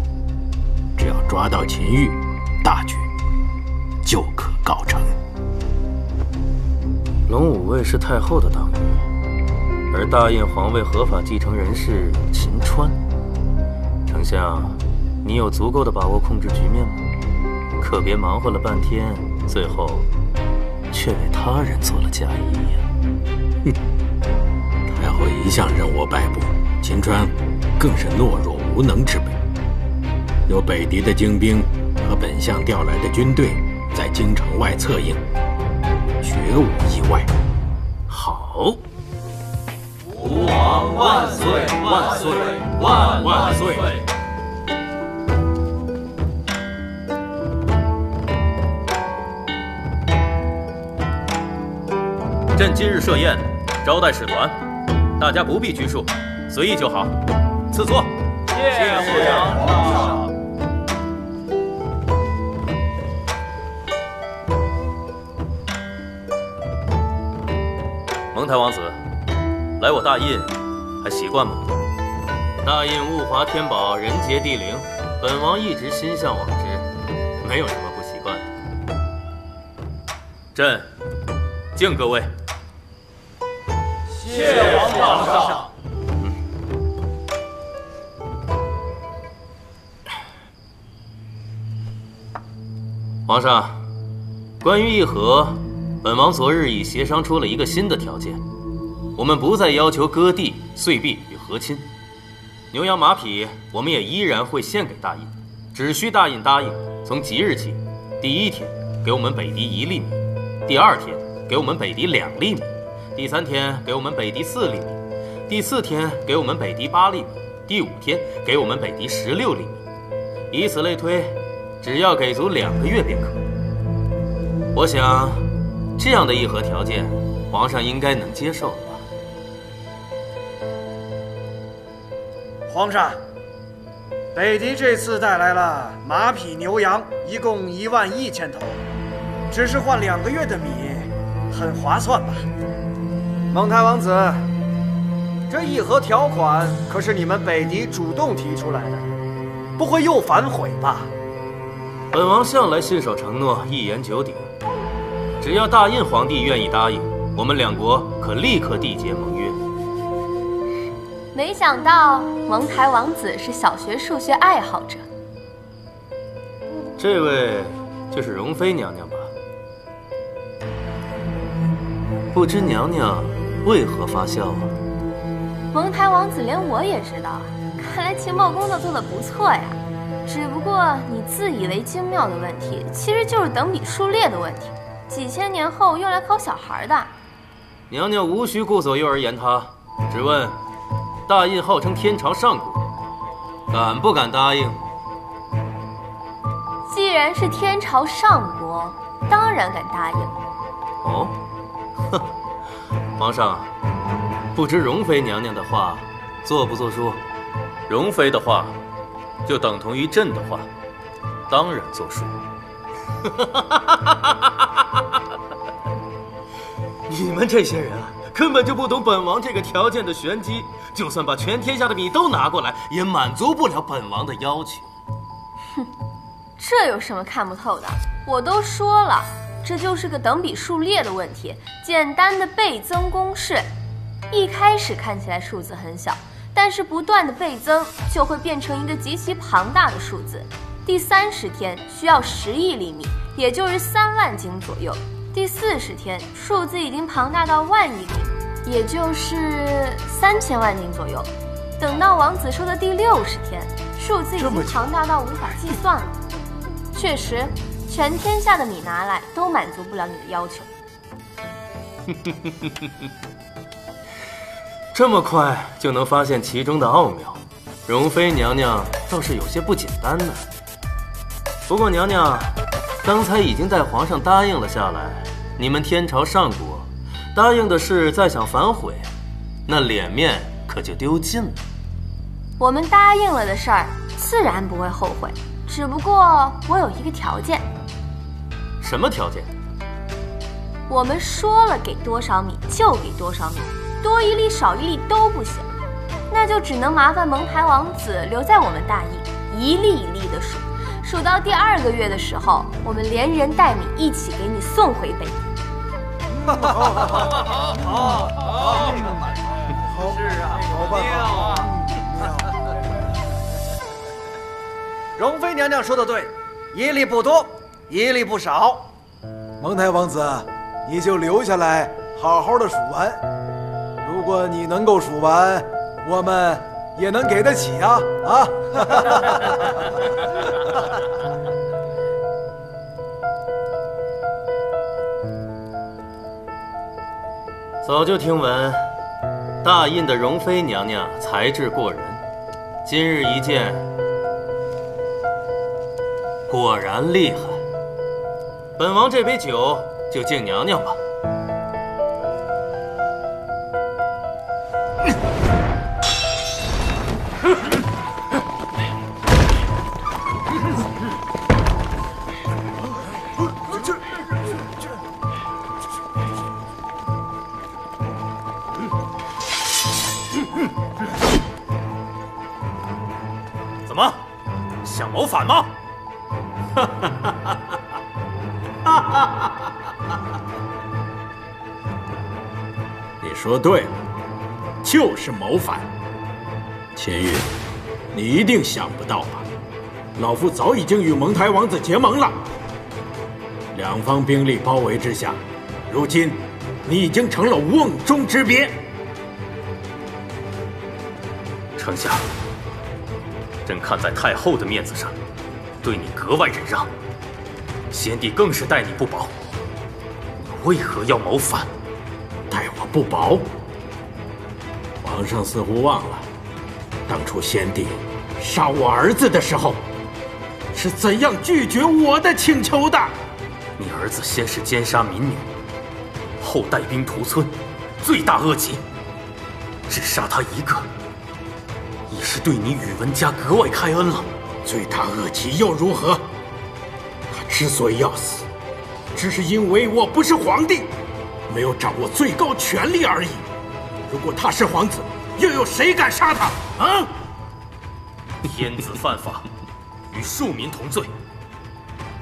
只要抓到秦玉，大局就可。告成。龙武卫是太后的党羽，而大燕皇位合法继承人是秦川。丞相，你有足够的把握控制局面吗？可别忙活了半天，最后却给他人做了嫁衣呀！哼，太后一向任我摆布，秦川更是懦弱无能之辈。有北狄的精兵和本相调来的军队。在京城外策应，绝无意外。好，吾王万岁万岁万万岁！朕今日设宴，招待使团，大家不必拘束，随意就好。赐座。谢皇上。蒙台王子，来我大印还习惯吗？大印物华天宝，人杰地灵，本王一直心向往之，没有什么不习惯的。朕敬各位。谢皇上。皇上，关于议和，本王昨日已协商出了一个新的条件，我们不再要求割地、岁币与和亲，牛羊马匹我们也依然会献给大印，只需大印答应从即日起，第一天给我们北狄一粒米，第二天给我们北狄两粒米，第三天给我们北狄四粒米，第四天给我们北狄八粒米，第五天给我们北狄十六粒米，以此类推，只要给足两个月便可。我想，这样的议和条件，皇上应该能接受了吧？皇上，北狄这次带来了马匹、牛羊，一共一万一千头，只是换两个月的米，很划算吧？蒙太王子，这议和条款可是你们北狄主动提出来的，不会又反悔吧？本王向来信守承诺，一言九鼎。只要大印皇帝愿意答应，我们两国可立刻缔结盟约。没想到蒙台王子是小学数学爱好者。这位就是容妃娘娘吧？不知娘娘为何发笑啊？蒙台王子连我也知道，看来情报工作做得不错呀。只不过你自以为精妙的问题，其实就是等比数列的问题。几千年后用来考小孩的，娘娘无需顾左右而言他，只问大印号称天朝上国，敢不敢答应？既然是天朝上国，当然敢答应。哦，哼，皇上，不知容妃娘娘的话做不做数？容妃的话，就等同于朕的话，当然作数。你们这些人啊，根本就不懂本王这个条件的玄机。就算把全天下的米都拿过来，也满足不了本王的要求。哼，这有什么看不透的？我都说了，这就是个等比数列的问题，简单的倍增公式。一开始看起来数字很小，但是不断的倍增，就会变成一个极其庞大的数字。第三十天需要十亿粒米，也就是三万斤左右。第四十天，数字已经庞大到万亿斤，也就是三千万年左右。等到王子说的第六十天，数字已经庞大到无法计算了。确实，全天下的米拿来都满足不了你的要求。这么快就能发现其中的奥妙，容妃娘娘倒是有些不简单呢。不过娘娘，刚才已经在皇上答应了下来。你们天朝上国答应的事，再想反悔，那脸面可就丢尽了。我们答应了的事儿，自然不会后悔。只不过我有一个条件。什么条件？我们说了给多少米就给多少米，多一粒少一粒都不行。那就只能麻烦蒙台王子留在我们大印，一粒一粒的数，数到第二个月的时候，我们连人带米一起给你送回北。好，好，好，好，是啊，好办法。容妃娘娘说的对，一粒不多，一粒不少。蒙台王子，你就留下来，好好的数完。如果你能够数完，我们也能给得起啊啊！早就听闻，大胤的容妃娘娘才智过人，今日一见，果然厉害。本王这杯酒就敬娘娘吧。哼怎么，想谋反吗？哈哈哈哈你说对了，就是谋反。秦玉，你一定想不到吧？老夫早已经与蒙台王子结盟了。两方兵力包围之下，如今你已经成了瓮中之鳖。丞相，朕看在太后的面子上，对你格外忍让。先帝更是待你不薄，你为何要谋反？待我不薄？皇上似乎忘了，当初先帝杀我儿子的时候，是怎样拒绝我的请求的？你儿子先是奸杀民女，后带兵屠村，罪大恶极。只杀他一个，是对你宇文家格外开恩了。罪大恶极又如何？他之所以要死，只是因为我不是皇帝，没有掌握最高权力而已。如果他是皇子，又有谁敢杀他？啊！天子犯法，与庶民同罪。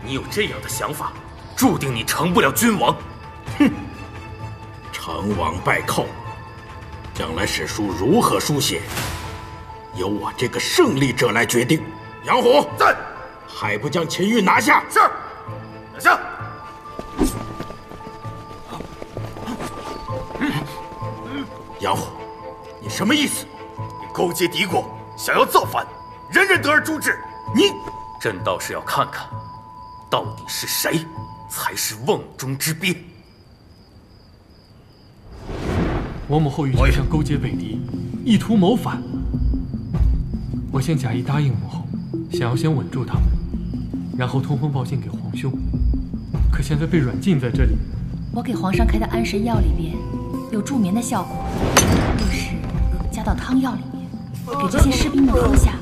你有这样的想法，注定你成不了君王。哼！成王败寇，将来史书如何书写，由我这个胜利者来决定。杨虎在，还不将秦玉拿下？是，拿下。杨虎，你什么意思？你勾结敌国，想要造反，人人得而诛之。你，朕倒是要看看，到底是谁才是瓮中之鳖。我母后与丞相勾结北狄，意图谋反。我先假意答应母后，想要先稳住他们，然后通风报信给皇兄。可现在被软禁在这里。我给皇上开的安神药里边有助眠的效果，若是加到汤药里面，给这些士兵们喝下，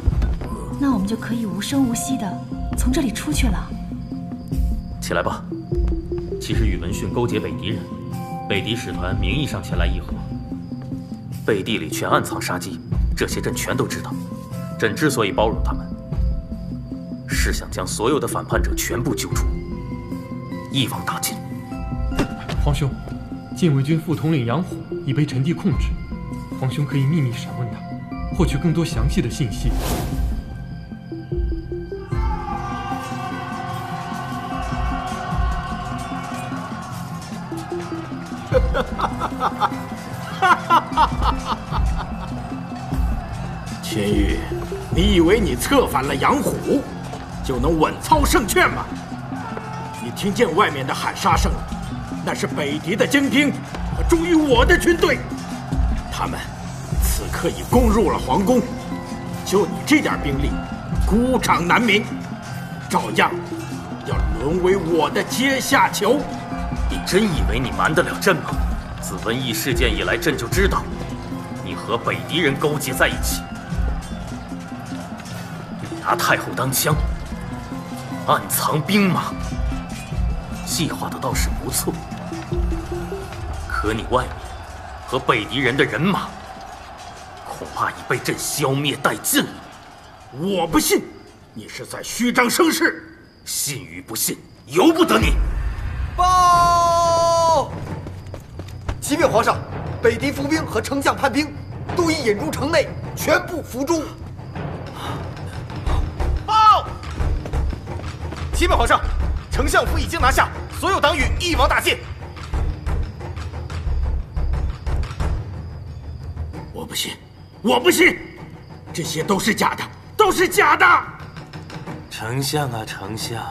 那我们就可以无声无息的从这里出去了。起来吧。其实宇文逊勾结北狄人，北狄使团名义上前来议和，背地里却暗藏杀机，这些朕全都知道。朕之所以包容他们，是想将所有的反叛者全部揪出，一网打尽。皇兄，禁卫军副统领杨虎已被臣弟控制，皇兄可以秘密审问他，获取更多详细的信息。秦玉，你以为你策反了杨虎，就能稳操胜券吗？你听见外面的喊杀声了？那是北狄的精兵和忠于我的军队，他们此刻已攻入了皇宫。就你这点兵力，孤掌难鸣，照样要沦为我的阶下囚。你真以为你瞒得了朕吗？自瘟疫事件以来，朕就知道你和北狄人勾结在一起。你拿太后当枪，暗藏兵马，计划的倒是不错。可你外面和北狄人的人马，恐怕已被朕消灭殆尽了。我不信，你是在虚张声势。信与不信，由不得你。报！启禀皇上，北狄伏兵和丞相叛兵都已引入城内，全部伏诛。启禀皇上，丞相府已经拿下，所有党羽一网打尽。我不信，我不信，这些都是假的，都是假的。丞相啊，丞相，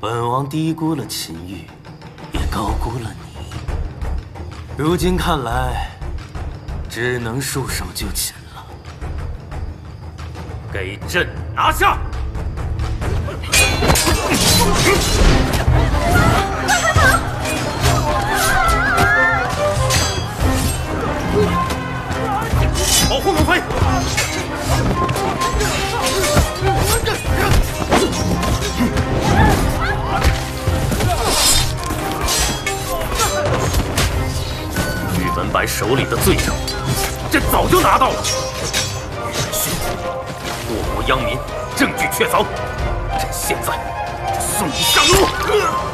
本王低估了秦玉，也高估了你。如今看来，只能束手就擒了。给朕拿下！保护龙飞！宇文白手里的罪证，朕早就拿到了。宇文勋祸国殃民，证据确凿，朕现在送你上路。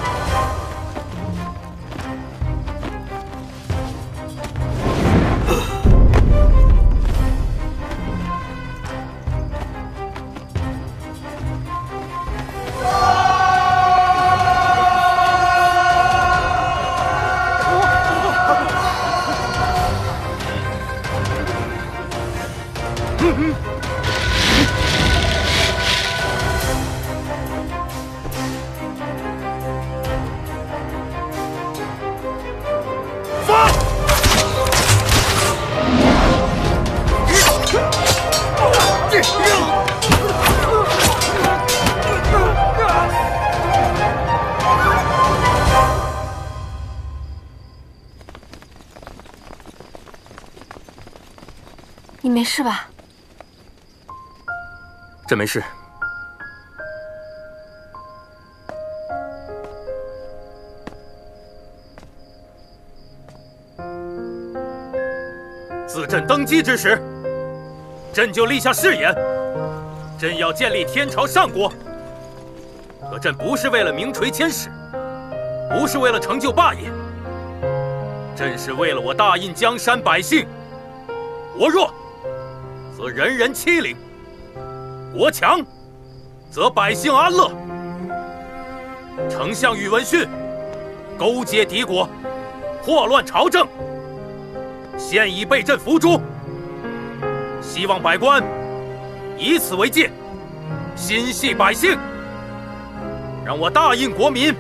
朕没事。自朕登基之时，朕就立下誓言，朕要建立天朝上国。可朕不是为了名垂千史，不是为了成就霸业，朕是为了我大印江山百姓。我弱，则人人欺凌；国强，则百姓安乐。丞相宇文训勾结敌国，祸乱朝政。现已被朕伏诛，希望百官以此为戒，心系百姓，让我大印国民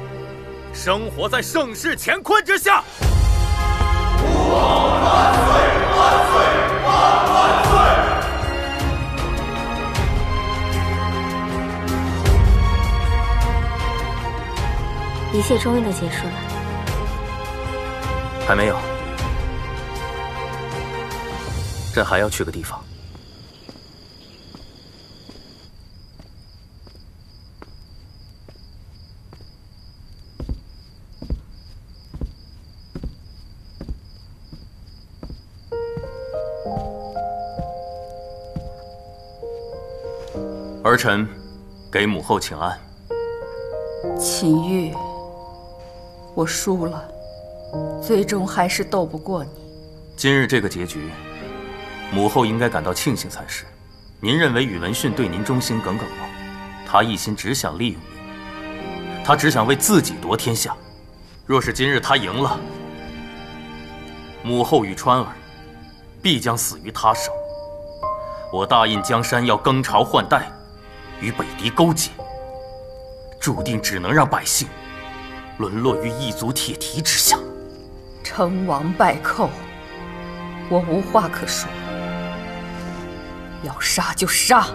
生活在盛世乾坤之下。父王万岁一切终于都结束了，还没有。朕还要去个地方。儿臣给母后请安。秦玉，我输了，最终还是斗不过你。今日这个结局。母后应该感到庆幸才是。您认为宇文训对您忠心耿耿吗？他一心只想利用您，他只想为自己夺天下。若是今日他赢了，母后与川儿必将死于他手。我大印江山要更朝换代，与北狄勾结，注定只能让百姓沦落于异族铁蹄之下。成王败寇，我无话可说。要杀就杀！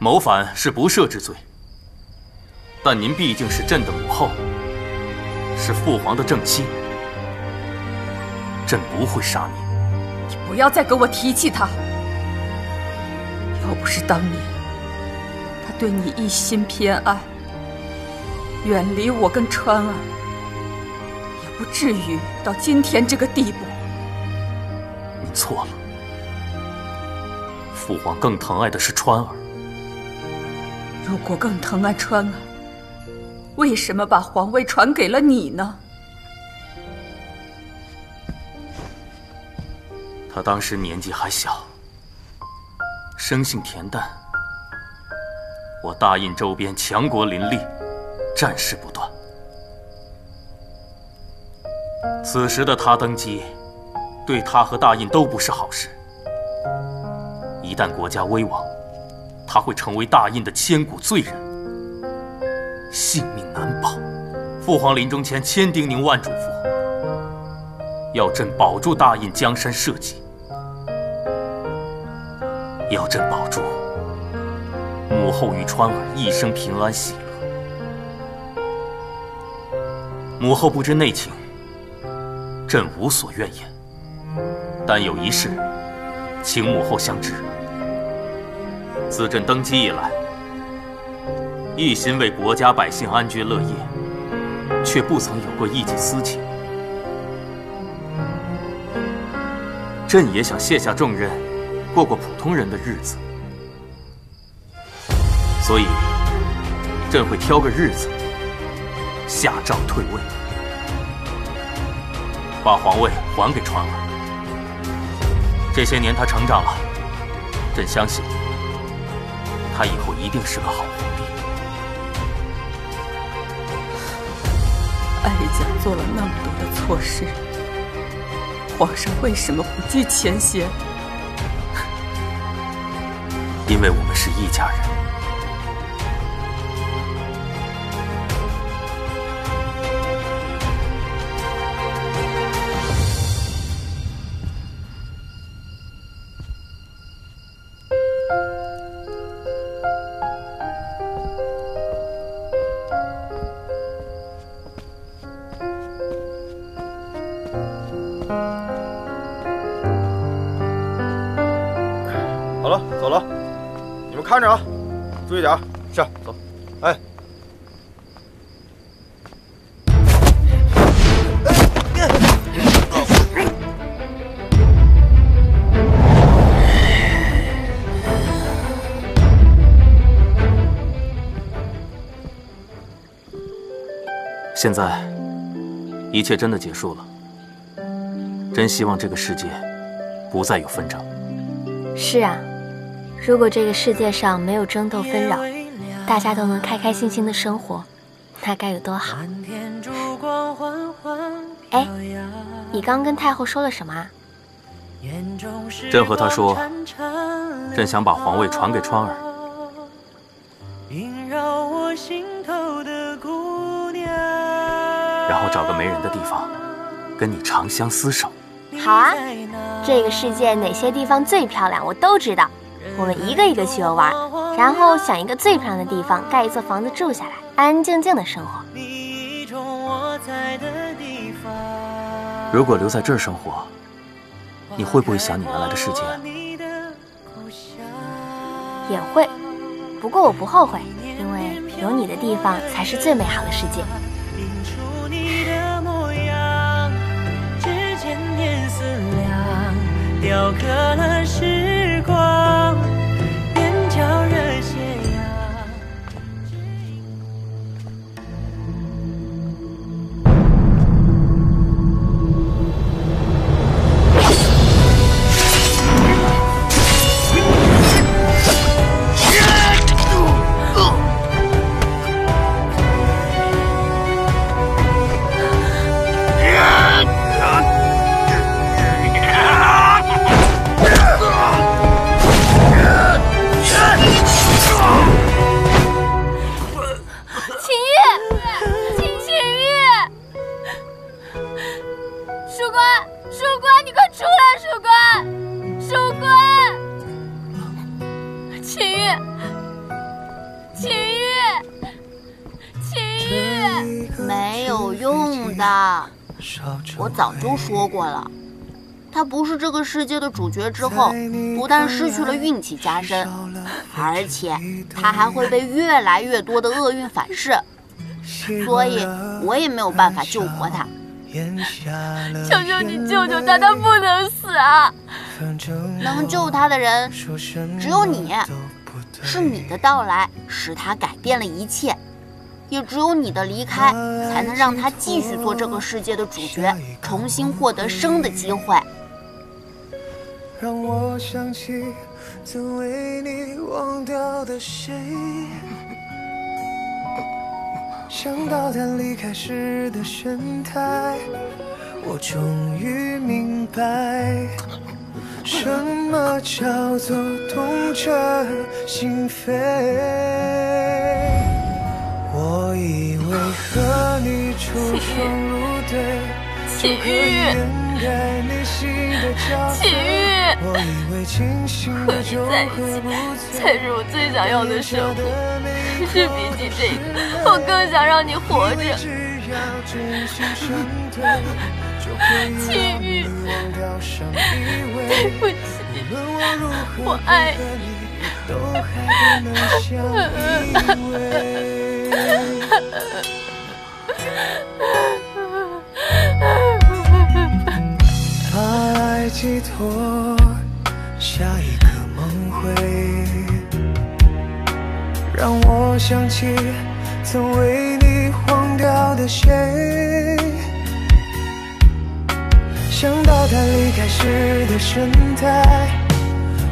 谋反是不赦之罪，但您毕竟是朕的母后，是父皇的正妻，朕不会杀你。你不要再跟我提起他！要不是当年他对你一心偏爱，远离我跟川儿。也不至于到今天这个地步。你错了，父皇更疼爱的是川儿。如果更疼爱川儿，为什么把皇位传给了你呢？他当时年纪还小，生性恬淡。我大印周边强国林立，战事不断。此时的他登基，对他和大印都不是好事。一旦国家危亡，他会成为大印的千古罪人，性命难保。父皇临终前千叮咛万嘱咐，要朕保住大印江山社稷，要朕保住母后与川儿一生平安喜乐。母后不知内情。朕无所怨言，但有一事，请母后相知。自朕登基以来，一心为国家百姓安居乐业，却不曾有过一己私情。朕也想卸下重任，过过普通人的日子，所以朕会挑个日子下诏退位。把皇位还给川儿。这些年他成长了，朕相信他以后一定是个好皇帝。哀家做了那么多的错事，皇上为什么不计前嫌？因为我们是一家人。现在，一切真的结束了。真希望这个世界不再有纷争。是啊，如果这个世界上没有争斗纷扰，大家都能开开心心的生活，那该有多好！哎，你刚跟太后说了什么啊？朕和她说，朕想把皇位传给川儿。然后找个没人的地方，跟你长相厮守。好啊，这个世界哪些地方最漂亮，我都知道。我们一个一个去游玩，然后选一个最漂亮的地方，盖一座房子住下来，安安静静的生活。如果留在这儿生活，你会不会想你原来的世界？也会，不过我不后悔，因为有你的地方才是最美好的世界。雕刻了时光，秦玉，秦玉，没有用的，我早就说过了。他不是这个世界的主角之后，不但失去了运气加身，而且他还会被越来越多的厄运反噬，所以我也没有办法救活他。求求你救救他，他不能死啊！能救他的人只有你，是你的到来使他改变了一切，也只有你的离开才能让他继续做这个世界的主角，重新获得生的机会。让我想起曾为你忘掉的谁，想到他离开时的神态，我终于明白，什么叫做痛彻心扉。我以为和你出双入对，就可以掩盖内心的焦秦玉。我以为清醒的就和你在一起，才是我最想要的生活。可是比起这个，我更想让你活着。秦玉，对不起，我爱你。把爱寄托。下一个梦回，让我想起曾为你掉的谁。想到他离开时的神态，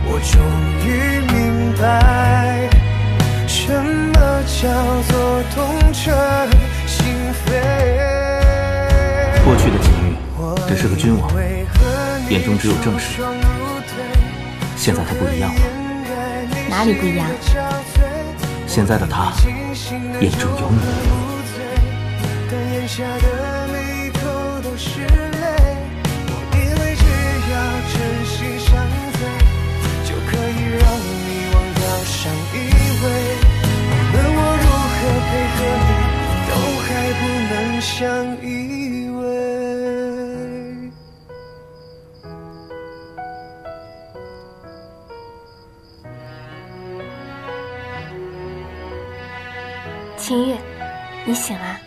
我终于明白，什么叫做痛彻心扉。过去的景玉只是个君王，眼中只有正事。现在他不一样了，哪里不一样？现在的他眼中有你。下的每一口都是泪我以为只要真心相对就可以让你忘掉上一回。无论我如何配合你都还不能相依偎。秦月你醒了？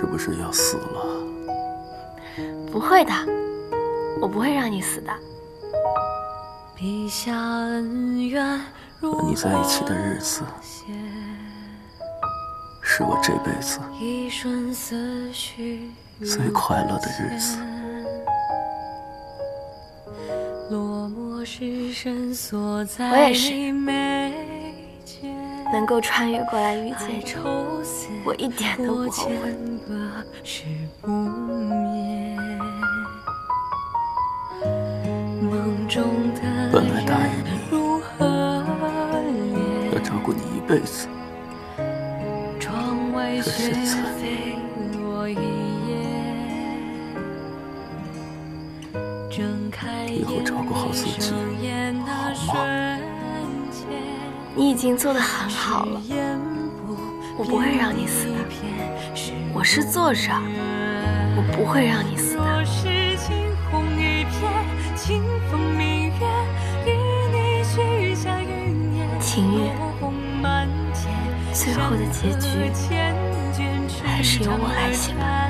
是不是要死了？不会的，我不会让你死的。和你在一起的日子，是我这辈子最快乐的日子。我也是，能够穿越过来遇见你，我一点都不后悔。本来答应你要照顾你一辈子，可现在以后照顾好自己，好吗？你已经做得很好了，我不会让你死的。我是作者，我不会让你死的。秦月，最后的结局还是由我来写吧。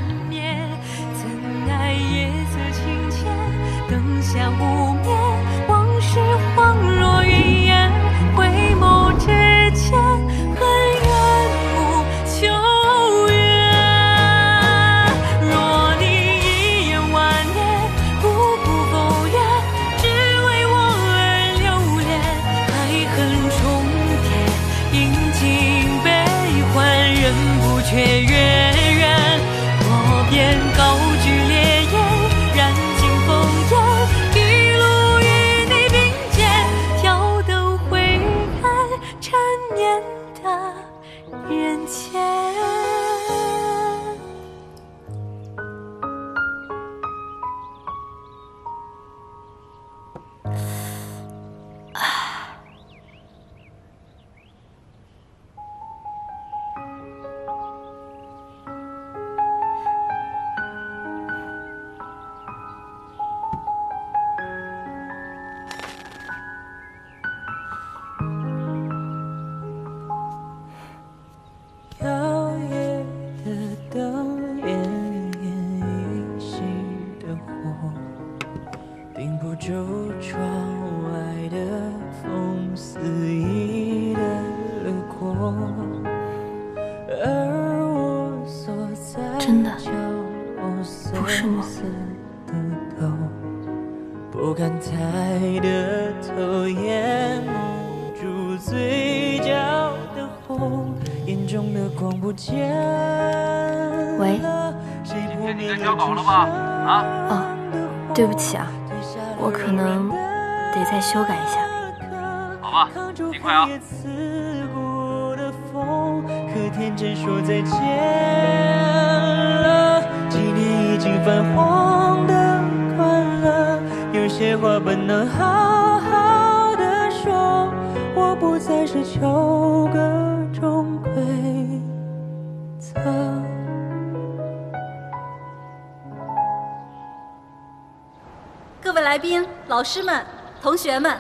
老师们、同学们，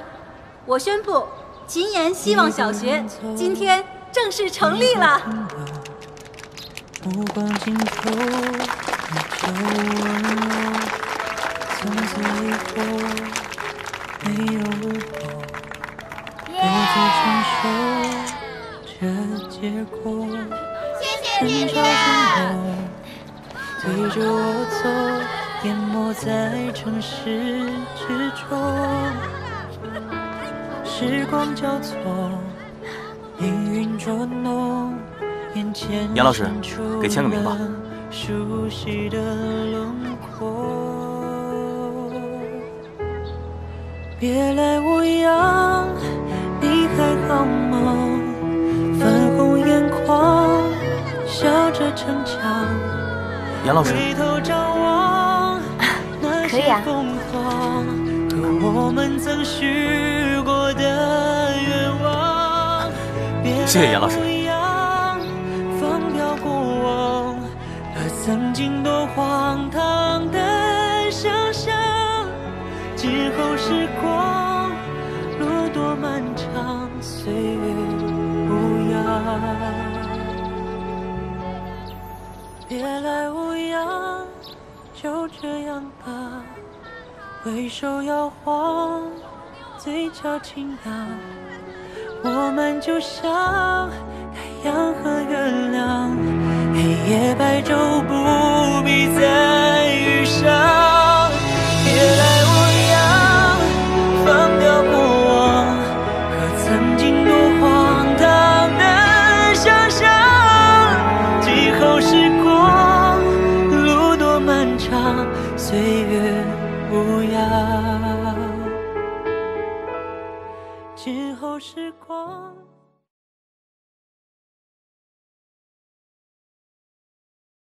我宣布，秦岩希望小学今天正式成立了。目光尽头，淹没在城市之中。时光交错，命运捉弄。杨老师，给签个名吧。熟悉的轮廓，别来无恙，你还好吗？泛红眼眶，笑着逞强。杨老师，和我们曾许过的愿望。谢谢严老师。放掉曾经多荒唐的想象，今后时光路多漫长，岁月无恙。别来无恙，就这样吧。挥手摇晃，嘴角轻扬，我们就像太阳和月亮，黑夜白昼不必再遇上。时光。